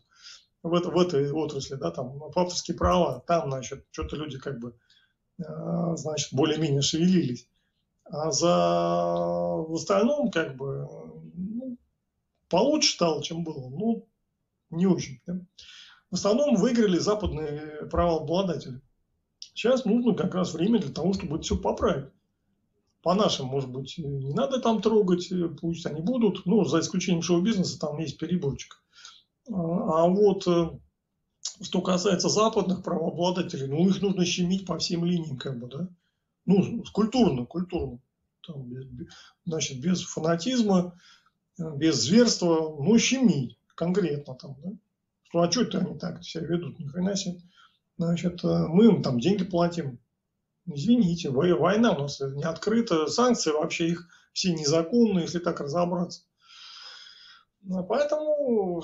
в, это, в этой отрасли, да, там авторские права, там, значит, что-то люди как бы, э, значит, более-менее шевелились. А за в остальном, как бы, ну, получше стало, чем было, ну, не очень. Да? В основном выиграли западные правообладатели. Сейчас нужно как раз время для того, чтобы это все поправить по нашим, может быть, не надо там трогать, э, пусть они будут, ну, за исключением шоу-бизнеса, там есть переборчик. А, а вот э, что касается западных правообладателей, ну, их нужно щемить по всем линиям, как бы, да, ну, культурно, культурно, там, значит, без фанатизма, э, без зверства, ну, щемить конкретно там, да, что, а что это они так себя ведут, ни хрена себе, значит, мы им там деньги платим, Извините, война у нас не открыта, санкции вообще их все незаконные, если так разобраться. Поэтому...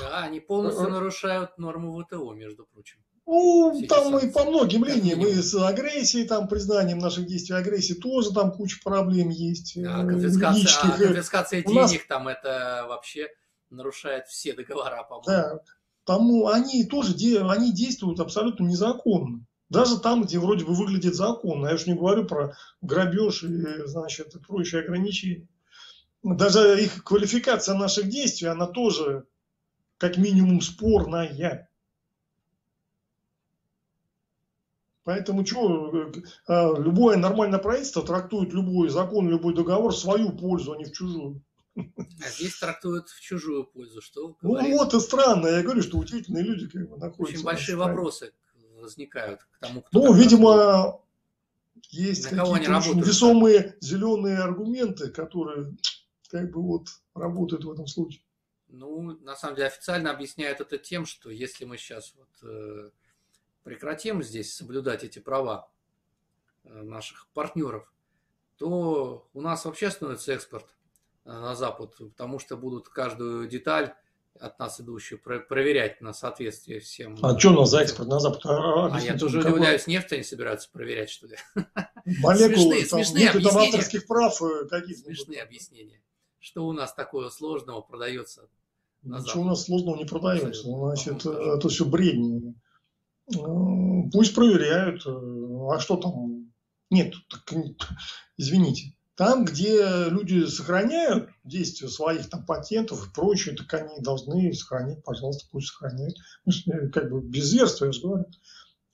Да, они полностью нарушают норму ВТО, между прочим. Ну, там и по многим линиям, и с агрессией, там, признанием наших действий агрессии тоже там куча проблем есть. А конфискация, а конфискация денег нас... там это вообще нарушает все договора, по-моему. Да, тому они тоже они действуют абсолютно незаконно. Даже там, где вроде бы выглядит законно. Я уж не говорю про грабеж и, значит, прочие ограничения. Даже их квалификация наших действий, она тоже как минимум спорная. Поэтому что, а, любое нормальное правительство трактует любой закон, любой договор в свою пользу, а не в чужую. А здесь трактуют в чужую пользу. Что ну вот и странно. Я говорю, что удивительные люди как бы находятся. Очень большие вопросы возникают к тому, кто... Ну, видимо, есть какие-то очень весомые зеленые аргументы, которые как бы вот работают в этом случае. Ну, на самом деле официально объясняют это тем, что если мы сейчас вот э, прекратим здесь соблюдать эти права э, наших партнеров, то у нас вообще становится экспорт э, на Запад, потому что будут каждую деталь от нас идущую проверять на соответствие всем. А что у нас за экспорт на Запад? А, а я тоже удивляюсь, нефть они собираются проверять, что ли? Молекулы, смешные, там, смешные объяснения. авторских прав каких Смешные объяснения. Что у нас такого сложного продается на Ничего у нас сложного не продается. Значит, это все бредни. Ну, пусть проверяют. А что там? Нет, так, извините. Там, где люди сохраняют действия своих там патентов и прочее, так они должны сохранить, пожалуйста, пусть сохраняют. Ну, как бы без зверства, я же говорю.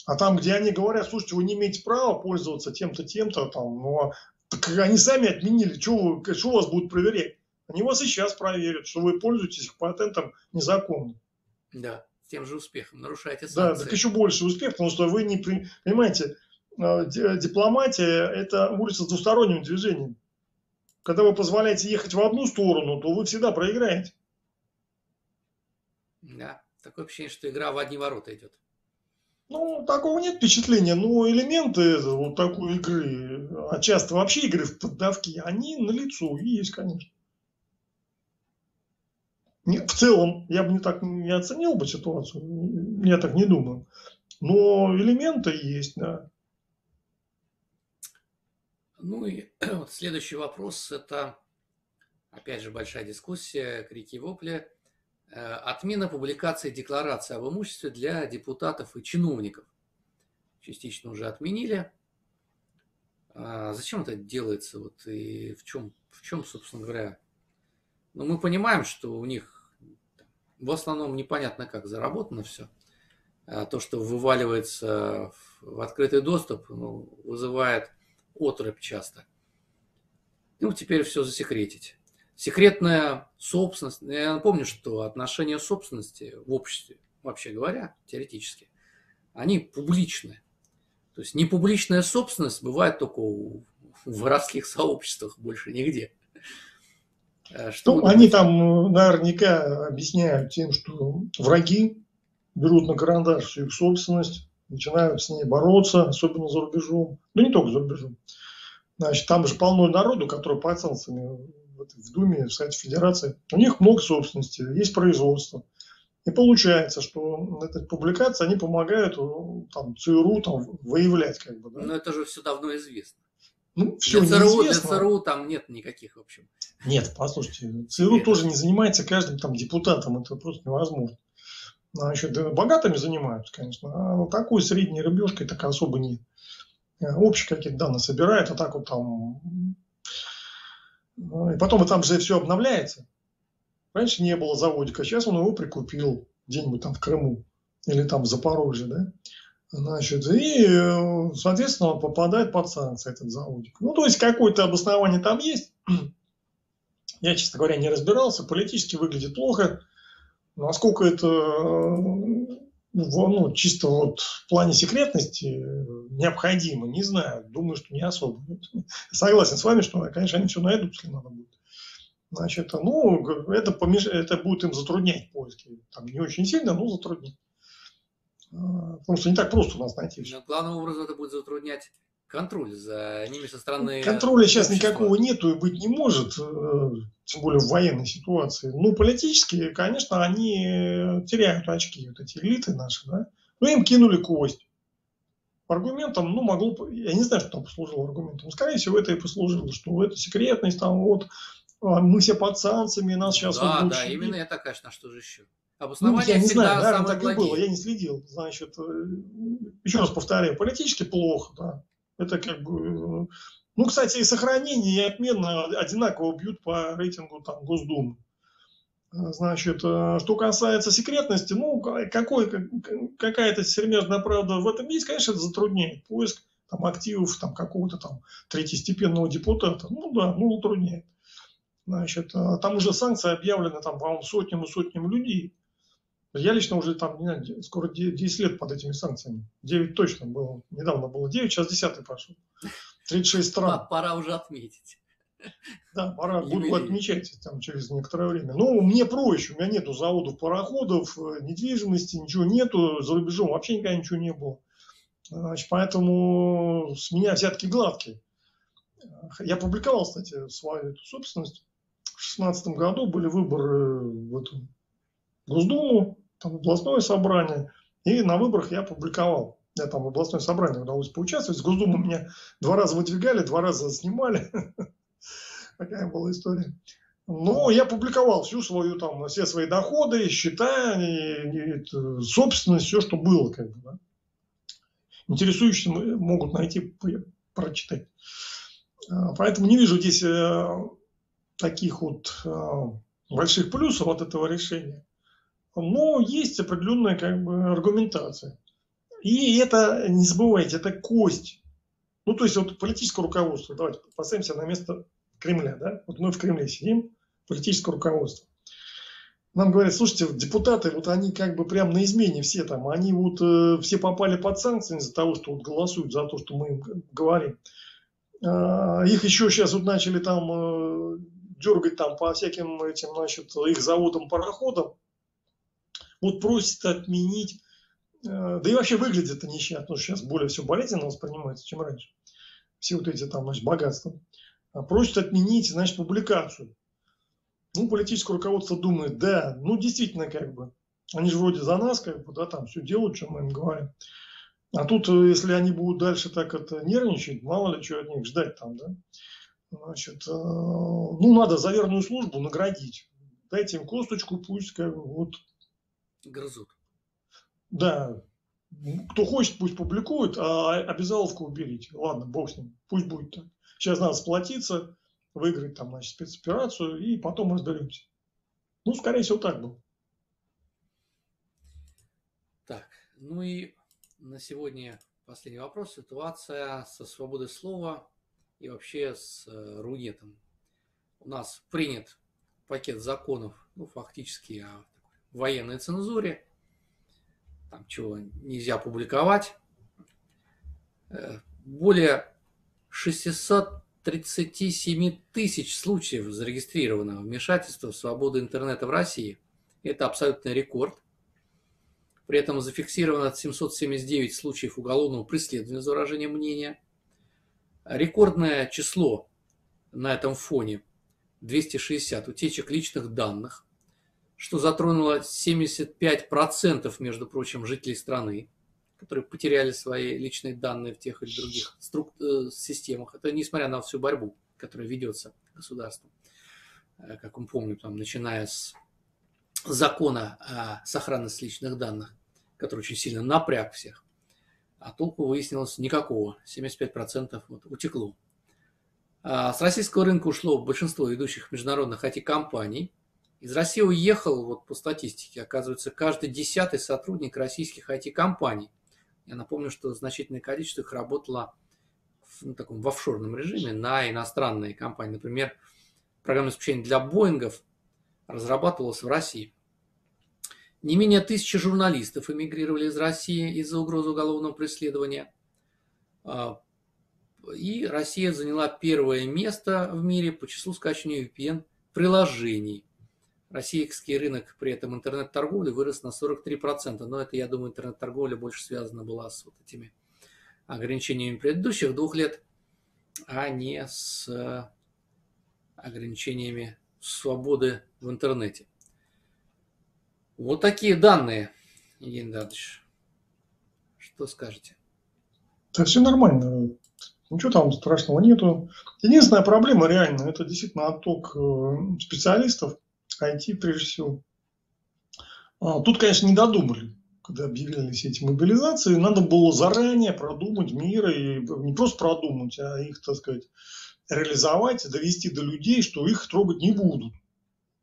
А там, где они говорят, слушайте, вы не имеете права пользоваться тем-то, тем-то, там, но так они сами отменили, что, вы, что вас будут проверять? Они вас и сейчас проверят, что вы пользуетесь их патентом незаконно. Да, с тем же успехом, нарушаете санкции. Да, так еще больше успех, потому что вы не... Понимаете, а, дипломатия – это улица с двусторонним движением. Когда вы позволяете ехать в одну сторону, то вы всегда проиграете. Да, такое ощущение, что игра в одни ворота идет. Ну, такого нет впечатления, но элементы вот такой игры, а часто вообще игры в поддавки, они на лицо и есть, конечно. В целом, я бы не так не оценил бы ситуацию, я так не думаю. Но элементы есть, да. Ну и вот следующий вопрос – это, опять же, большая дискуссия, крики и вопли. Э, отмена публикации декларации об имуществе для депутатов и чиновников. Частично уже отменили. А зачем это делается? Вот и в чем, в чем, собственно говоря, ну, мы понимаем, что у них в основном непонятно как заработано все. А то, что вываливается в открытый доступ, ну, вызывает отрыв часто. Ну, теперь все засекретить. Секретная собственность. Я напомню, что отношения собственности в обществе, вообще говоря, теоретически, они публичные. То есть непубличная собственность бывает только в воровских сообществах, больше нигде. Э, что ну, они там э, наверняка объясняют тем, что враги берут на карандаш всю их собственность, начинают с ней бороться, особенно за рубежом. Да не только за рубежом. Значит, там же полно народу, который под санкциями в Думе, в Совете Федерации. У них много собственности, есть производство. И получается, что эта публикация, они помогают э, там, ЦРУ там, выявлять. Как бы, да? Но это же все давно известно. Ну, все для ЦРУ, для ЦРУ там нет никаких, в общем. Нет, послушайте, ЦРУ нет. тоже не занимается каждым там депутатом, это просто невозможно. Значит, богатыми занимаются, конечно, а вот такой средней рыбешкой так особо нет. Э, общие какие-то данные собирает, а так вот там... Ну, и потом там же все обновляется. Раньше не было заводика, сейчас он его прикупил где-нибудь там в Крыму или там в Запорожье, да? Значит, и, э, соответственно, он попадает под санкции, этот заводик. Ну, то есть, какое-то обоснование там есть. Я, честно говоря, не разбирался. Политически выглядит плохо. Насколько это э, ну, чисто вот в плане секретности необходимо, не знаю. Думаю, что не особо. Согласен с вами, что, конечно, они все найдут, если надо будет. Значит, ну, это, помеш... это будет им затруднять поиски. Там не очень сильно, но затруднить. А, потому что не так просто у нас найти. Но главным образом это будет затруднять контроль за ними со стороны... Контроля сейчас общества. никакого нету и быть не может, э, тем более в военной ситуации. Ну, политически, конечно, они теряют очки, вот эти элиты наши, да. Ну, им кинули кость. Аргументом, ну, могло, я не знаю, что там послужило аргументом. Скорее всего, это и послужило, что это секретность, там вот а, мы все под санкциями, нас сейчас Да, вот да, именно это, конечно, что же еще. Обоснование ну, я не знаю, наверное, так и было, я не следил. Значит, э, еще раз повторяю, политически плохо, да. Это как бы... Ну, кстати, и сохранение, и отмена одинаково бьют по рейтингу там, Госдумы. Значит, э, что касается секретности, ну, какой, какая-то сермяжная правда в этом есть, конечно, это затрудняет поиск там, активов там, какого-то там третьестепенного депутата. Ну да, ну затрудняет. Значит, э, там уже санкции объявлены, там, по-моему, сотням и сотням людей. Я лично уже там, не знаю, скоро 10 лет под этими санкциями. 9 точно было. Недавно было 9, сейчас 10 пошел. 36 стран. Пора уже отметить. Да, пора буду отмечать там через некоторое время. Но мне проще, у меня нету заводов, пароходов, э, недвижимости, ничего нету, за рубежом вообще никогда ничего не было. Значит, поэтому с меня взятки гладкие. Я публиковал, кстати, свою эту собственность. В 2016 году были выборы в эту Госдуму, там областное собрание, и на выборах я публиковал. Я там в областное собрание удалось поучаствовать. С Госдумы меня два раза выдвигали, два раза снимали. Такая была история. Но я публиковал всю свою, там, все свои доходы, счета, и, и, собственность, все, что было. Как бы, да. Интересующие могут найти, прочитать. А, поэтому не вижу здесь э, таких вот э, больших плюсов от этого решения. Но есть определенная как бы, аргументация. И это, не забывайте, это кость. Ну, то есть, вот политическое руководство, давайте поставимся на место Кремля, да? Вот мы в Кремле сидим, политическое руководство. Нам говорят, слушайте, депутаты, вот они как бы прям на измене все там, они вот э, все попали под санкции из-за того, что вот голосуют за то, что мы им говорим. Э, их еще сейчас вот начали там э, дергать там по всяким этим, значит, их заводам, пароходам. Вот просят отменить, э, да и вообще выглядит это несчастно, потому что сейчас более все болезненно воспринимается, чем раньше. Все вот эти там, значит, богатства. А просят отменить, значит, публикацию. Ну, политическое руководство думает, да, ну, действительно, как бы, они же вроде за нас, как бы, да, там все делают, что мы им говорим. А тут, э, если они будут дальше так это нервничать, мало ли что от них ждать там, да. Значит, э, ну, надо за верную службу наградить. Дайте им косточку, пусть как бы, вот. Грызут. Да. Кто хочет, пусть публикует, а обязаловку уберите. Ладно, бог с ним, пусть будет так. Сейчас надо сплотиться, выиграть там, значит, спецоперацию, и потом разберемся. Ну, скорее всего, так было. Так, ну и на сегодня последний вопрос. Ситуация со свободой слова и вообще с э, Рунетом. У нас принят пакет законов, ну, фактически о военной цензуре. Там чего нельзя публиковать. Э, более 637 тысяч случаев зарегистрированного вмешательства в свободу интернета в России. Это абсолютный рекорд. При этом зафиксировано 779 случаев уголовного преследования за выражение мнения. Рекордное число на этом фоне 260 утечек личных данных, что затронуло 75%, между прочим, жителей страны, которые потеряли свои личные данные в тех или других струк- э, системах. Это несмотря на всю борьбу, которая ведется государством. Э, как мы помним, там, начиная с закона о сохранности личных данных, который очень сильно напряг всех. А толку выяснилось никакого. 75% вот, утекло. А с российского рынка ушло большинство ведущих международных IT-компаний. Из России уехал, вот по статистике, оказывается, каждый десятый сотрудник российских IT-компаний. Я напомню, что значительное количество их работало в, ну, таком, в офшорном режиме на иностранные компании. Например, программное обеспечение для Боингов разрабатывалось в России. Не менее тысячи журналистов эмигрировали из России из-за угрозы уголовного преследования. А, и Россия заняла первое место в мире по числу скачивания VPN-приложений. Российский рынок при этом интернет-торговли вырос на 43%. Но это, я думаю, интернет-торговля больше связана была с вот этими ограничениями предыдущих двух лет, а не с ограничениями свободы в интернете. Вот такие данные, Евгений Дадович. Что скажете? Да все нормально. Ничего там страшного нету. Единственная проблема реально, это действительно отток э, специалистов, IT прежде всего. А, тут, конечно, не додумали, когда объявили все эти мобилизации. Надо было заранее продумать мир, и не просто продумать, а их, так сказать, реализовать, довести до людей, что их трогать не будут.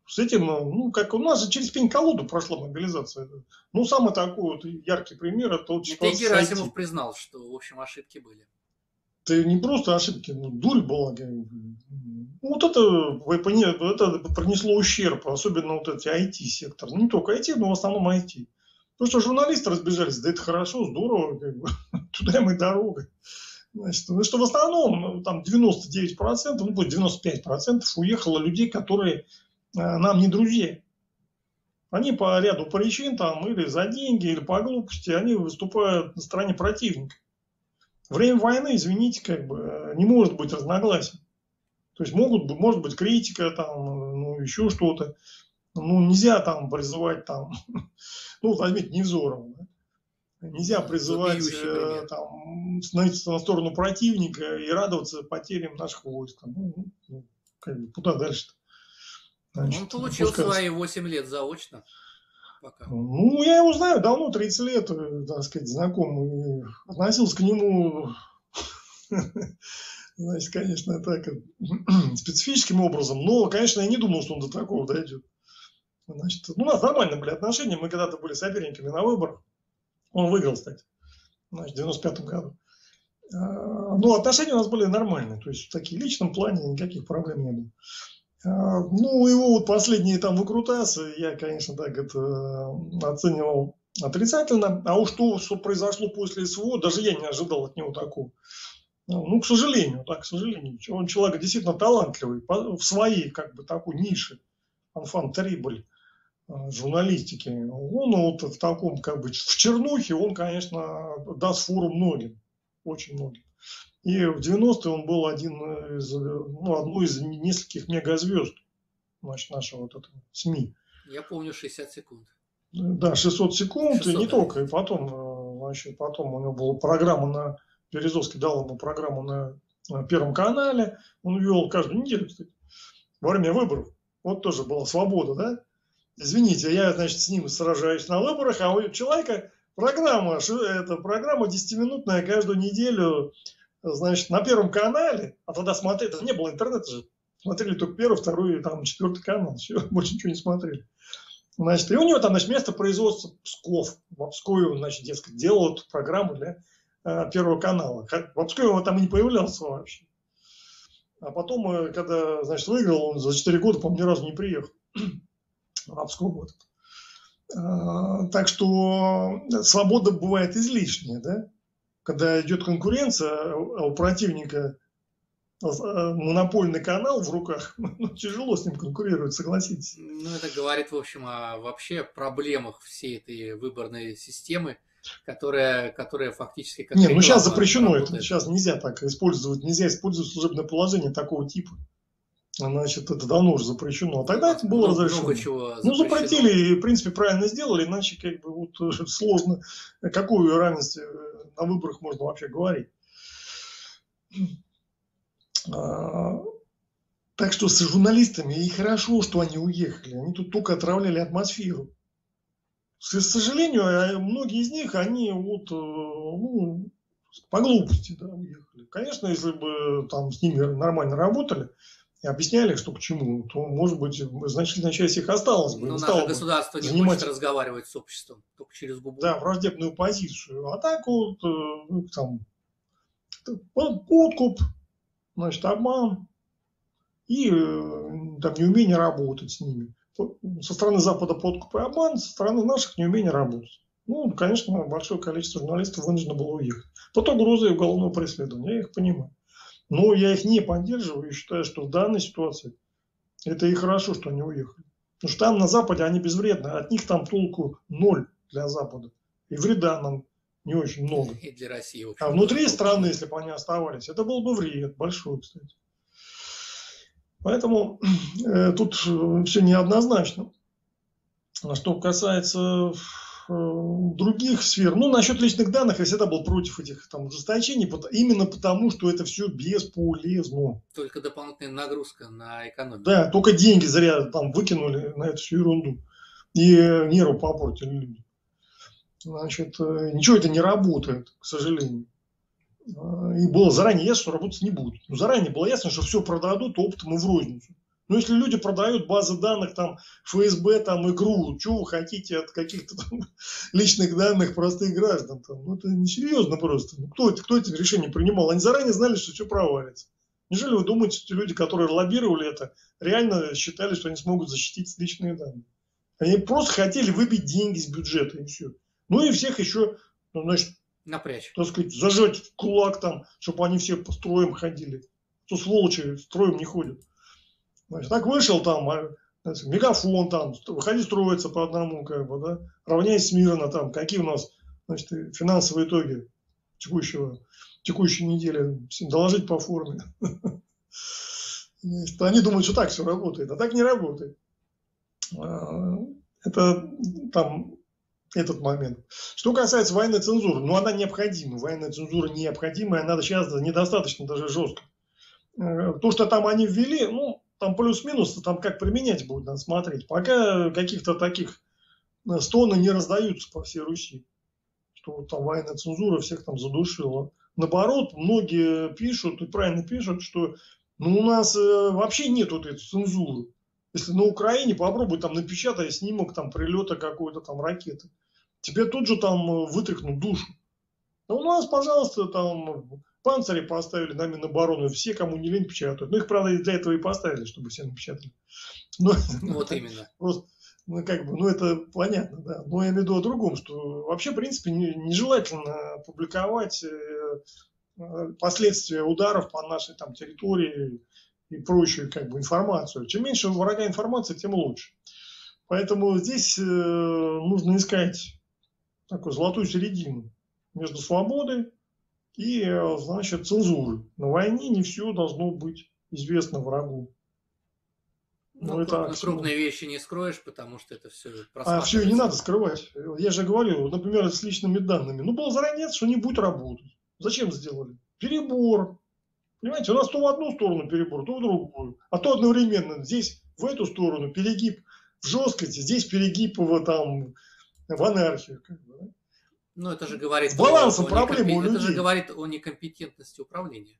С этим, ну, как у нас же через пень-колоду прошла мобилизация. Ну, самый такой вот яркий пример, это вот ситуация Герасимов признал, что, в общем, ошибки были это не просто ошибки, ну, дурь была. Вот это, вы поняли, это принесло ущерб, особенно вот эти IT-сектор. Не только IT, но в основном IT. Потому что журналисты разбежались, да это хорошо, здорово, как бы, туда мы дорога. Значит, ну, что в основном ну, там 99%, ну пусть 95% уехало людей, которые э, нам не друзья. Они по ряду причин, там, или за деньги, или по глупости, они выступают на стороне противника. Время войны, извините, как бы не может быть разногласий. То есть могут, может быть критика, там, ну, еще что-то. Ну, нельзя там призывать там, ну, возьмите Невзорова, да? Нельзя призывать э, там, становиться на сторону противника и радоваться потерям наших войск. Ну, ну, ну как бы, куда дальше-то? Значит, Он получил пускай... свои 8 лет заочно пока? Ну, я его знаю давно, 30 лет, э, так сказать, знаком. относился к нему, значит, конечно, так, э, специфическим образом. Но, конечно, я не думал, что он до такого дойдет. Значит, ну, у нас нормальные были отношения. Мы когда-то были соперниками на выборах. Он выиграл, кстати, значит, в 95 году. А, но отношения у нас были нормальные. То есть в таких личном плане никаких проблем не было. А, ну, его вот последние там выкрутасы, я, конечно, так это оценивал отрицательно. А уж то, что произошло после СВО, даже я не ожидал от него такого. Ну, к сожалению, так, к сожалению. Он человек действительно талантливый в своей, как бы, такой нише. Анфан Трибль а, журналистики. Он вот в таком, как бы, в чернухе, он, конечно, даст фору многим, очень многим. И в 90-е он был один из, ну, одной из нескольких мегазвезд значит, нашего вот этого СМИ. Я помню 60 секунд. Да, 600 секунд, 600, и не да. только. И потом, э, значит, потом у него была программа на... Березовский дал ему программу на, Первом канале. Он вел каждую неделю, кстати, во время выборов. Вот тоже была свобода, да? Извините, я, значит, с ним сражаюсь на выборах, а у человека программа, это программа 10-минутная каждую неделю значит, на Первом канале, а тогда смотрели, не было интернета же, смотрели только первый, второй, там, четвертый канал, все, больше ничего не смотрели. Значит, и у него там, значит, место производства Псков. В Обское, значит, дескать, делал эту программу для Первого канала. В Обское он там и не появлялся вообще. А потом, э, когда, значит, выиграл, он за 4 года, по-моему, ни разу не приехал. Обское вот. А, так что свобода бывает излишняя, да? когда идет конкуренция, а у противника э, монопольный канал в руках, ну, тяжело с ним конкурировать, согласитесь. Ну, это говорит, в общем, о вообще проблемах всей этой выборной системы, которая, которая фактически... Как Нет, ну сейчас запрещено работает. это, сейчас нельзя так использовать, нельзя использовать служебное положение такого типа. Значит, это давно уже запрещено. А тогда это было много, разрешено. Много чего ну, запретили и, в принципе, правильно сделали, иначе как бы вот сложно, о какой равенстве на выборах можно вообще говорить. А, так что с журналистами, и хорошо, что они уехали. Они тут только отравляли атмосферу. К сожалению, а многие из них, они вот, э, ну, по глупости да, уехали. Конечно, если бы там с ними нормально работали, и объясняли, что к чему, то, может быть, значительная часть их осталась бы. Но наше государство не занимать... хочет разговаривать с обществом, только через губу. Да, враждебную позицию. А так вот, э, ну, там, подкуп, значит, обман и э, там, неумение работать с ними. Со стороны Запада подкуп и обман, со стороны наших неумение работать. Ну, конечно, большое количество журналистов вынуждено было уехать. Под угрозой уголовного преследования, я их понимаю. Но я их не поддерживаю и считаю, что в данной ситуации это и хорошо, что они уехали. Потому что там на Западе они безвредны, от них там толку ноль для Запада. И вреда нам не очень много. И для России. А внутри страны, если бы они оставались, это был бы вред большой, кстати. Поэтому э, тут все неоднозначно. А что касается других сфер. Ну, насчет личных данных я всегда был против этих там ужесточений, именно потому, что это все бесполезно. Только дополнительная нагрузка на экономику. Да, только деньги зря там выкинули на эту всю ерунду. И нервы попортили люди. Значит, э, ничего это не работает, к сожалению. А, и было заранее ясно, что работать не будет. Но заранее было ясно, что все продадут оптом и в розницу. Но если люди продают базы данных, там, ФСБ, там, игру, что вы хотите от каких-то там личных данных простых граждан? Там, ну, это несерьезно просто. Ну, кто, кто эти решения принимал? Они заранее знали, что все провалится. Неужели вы думаете, что люди, которые лоббировали это, реально считали, что они смогут защитить личные данные? Они просто хотели выбить деньги с бюджета и все. Ну и всех еще, ну, значит, напрячь. Так сказать, зажать в кулак там, чтобы они все по строям ходили. Что сволочи строем не ходят. Значит, так вышел там, а, знаете, мегафон там, выходи строиться по одному, как бы, да, равняйся смирно там, какие у нас, значит, финансовые итоги текущего, текущей недели, доложить по форме. Значит, они думают, что так все работает, а так не работает. А, это там этот момент. Что касается военной цензуры, ну она необходима. Военная цензура необходима, она сейчас недостаточно даже жестко. Э, то, что там они ввели, ну, там плюс-минус, там как применять будет, надо смотреть. Пока каких-то таких э, стоны не раздаются по всей Руси, что там военная цензура всех там задушила. Наоборот, многие пишут, и правильно пишут, что ну, у нас э, вообще нет вот этой цензуры. Если на Украине попробуй там напечатай снимок там прилета какой-то там ракеты, тебе тут же там э, вытряхнут душу. А у нас, пожалуйста, там панцири поставили на Минобороны, все, кому не лень, печатают. Ну, их, правда, для этого и поставили, чтобы все напечатали. Но, вот именно. Просто, ну, как бы, ну, это понятно, да. Но я имею в виду о другом, что вообще, в принципе, нежелательно публиковать э, э, последствия ударов по нашей там территории и прочую как бы информацию. Чем меньше врага информации, тем лучше. Поэтому здесь нужно искать такую золотую середину между свободой и, значит, цензурой. На войне не все должно быть известно врагу. Ну, ну, это крупные вещи не скроешь, потому что это все А все не надо скрывать. Я же говорю, например, с личными данными. Ну, было заранее, что не будет работать. Зачем сделали? Перебор. Понимаете, у нас то в одну сторону перебор, то в другую. А то одновременно здесь в эту сторону перегиб в жесткости, здесь перегиб в, там, в анархию. Как бы, да? Ну, это же говорит... Балансом проблемы у людей. Это же говорит о некомпетентности управления.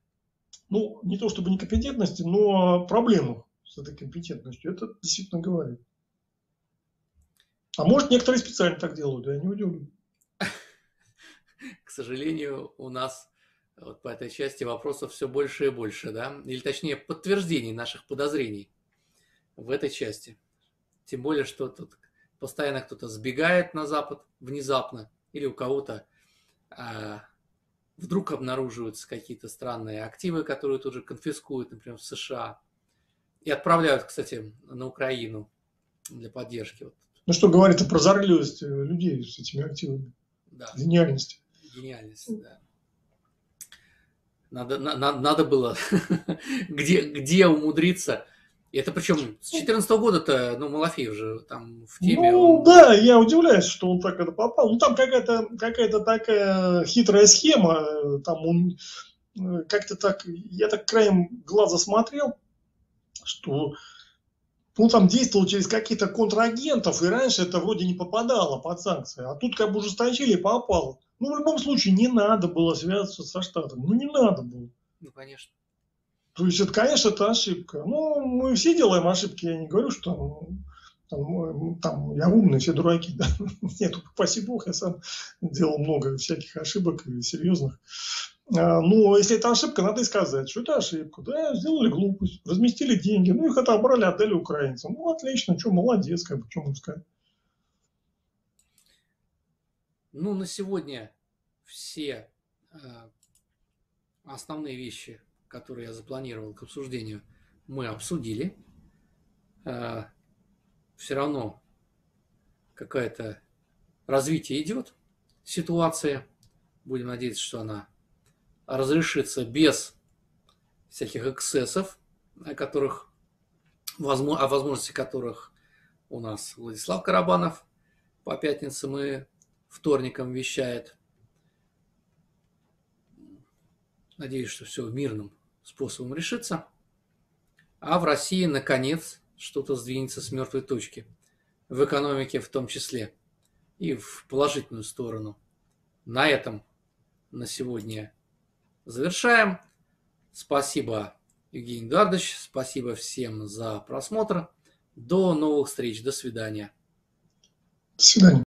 Ну, не то чтобы некомпетентности, но о проблемах с этой компетентностью. Это действительно говорит. А может, некоторые специально так делают, я не удивлен. К сожалению, у нас вот по этой части вопросов все больше и больше, да? Или точнее, подтверждений наших подозрений в этой части. Тем более, что тут постоянно кто-то сбегает на Запад внезапно, или у кого-то а, вдруг обнаруживаются какие-то странные активы, которые тут же конфискуют, например, в США, и отправляют, кстати, на Украину для поддержки. Вот. Ну что говорит о прозорливости людей с этими активами? Да. Гениальности. Гениальность, да. Надо, на, надо было где, где умудриться и это причем с 2014 года-то, ну, Малафеев же там в теме. Ну, он... да, я удивляюсь, что он так это попал. Ну, там какая-то какая такая хитрая схема. Там он э, как-то так, я так краем глаза смотрел, что ну, там действовал через каких-то контрагентов, и раньше это вроде не попадало под санкции. А тут как бы ужесточили и попало. Ну, в любом случае, не надо было связываться со Штатами. Ну, не надо было. Ну, конечно. То есть, это, конечно, это ошибка. Ну, мы все делаем ошибки, я не говорю, что там, там я умный, все дураки. Да? Нет, спасибо Бог, я сам делал много всяких ошибок и серьезных. А, но если это ошибка, надо и сказать, что это ошибка. Да, сделали глупость, разместили деньги, ну их отобрали, отдали украинцам. Ну, отлично, что, молодец, как бы, что можно сказать. Ну, на сегодня все э, основные вещи который я запланировал к обсуждению, мы обсудили. А, Все равно какое-то развитие идет ситуация. Будем надеяться, что она разрешится без всяких эксцессов, о которых, о возможности которых у нас Владислав Карабанов по пятницам и вторникам вещает. Надеюсь, что все мирным способом решится. А в России, наконец, что-то сдвинется с мертвой точки. В экономике в том числе. И в положительную сторону. На этом на сегодня завершаем. Спасибо, Евгений Эдуардович. Спасибо всем за просмотр. До новых встреч. До свидания. До свидания.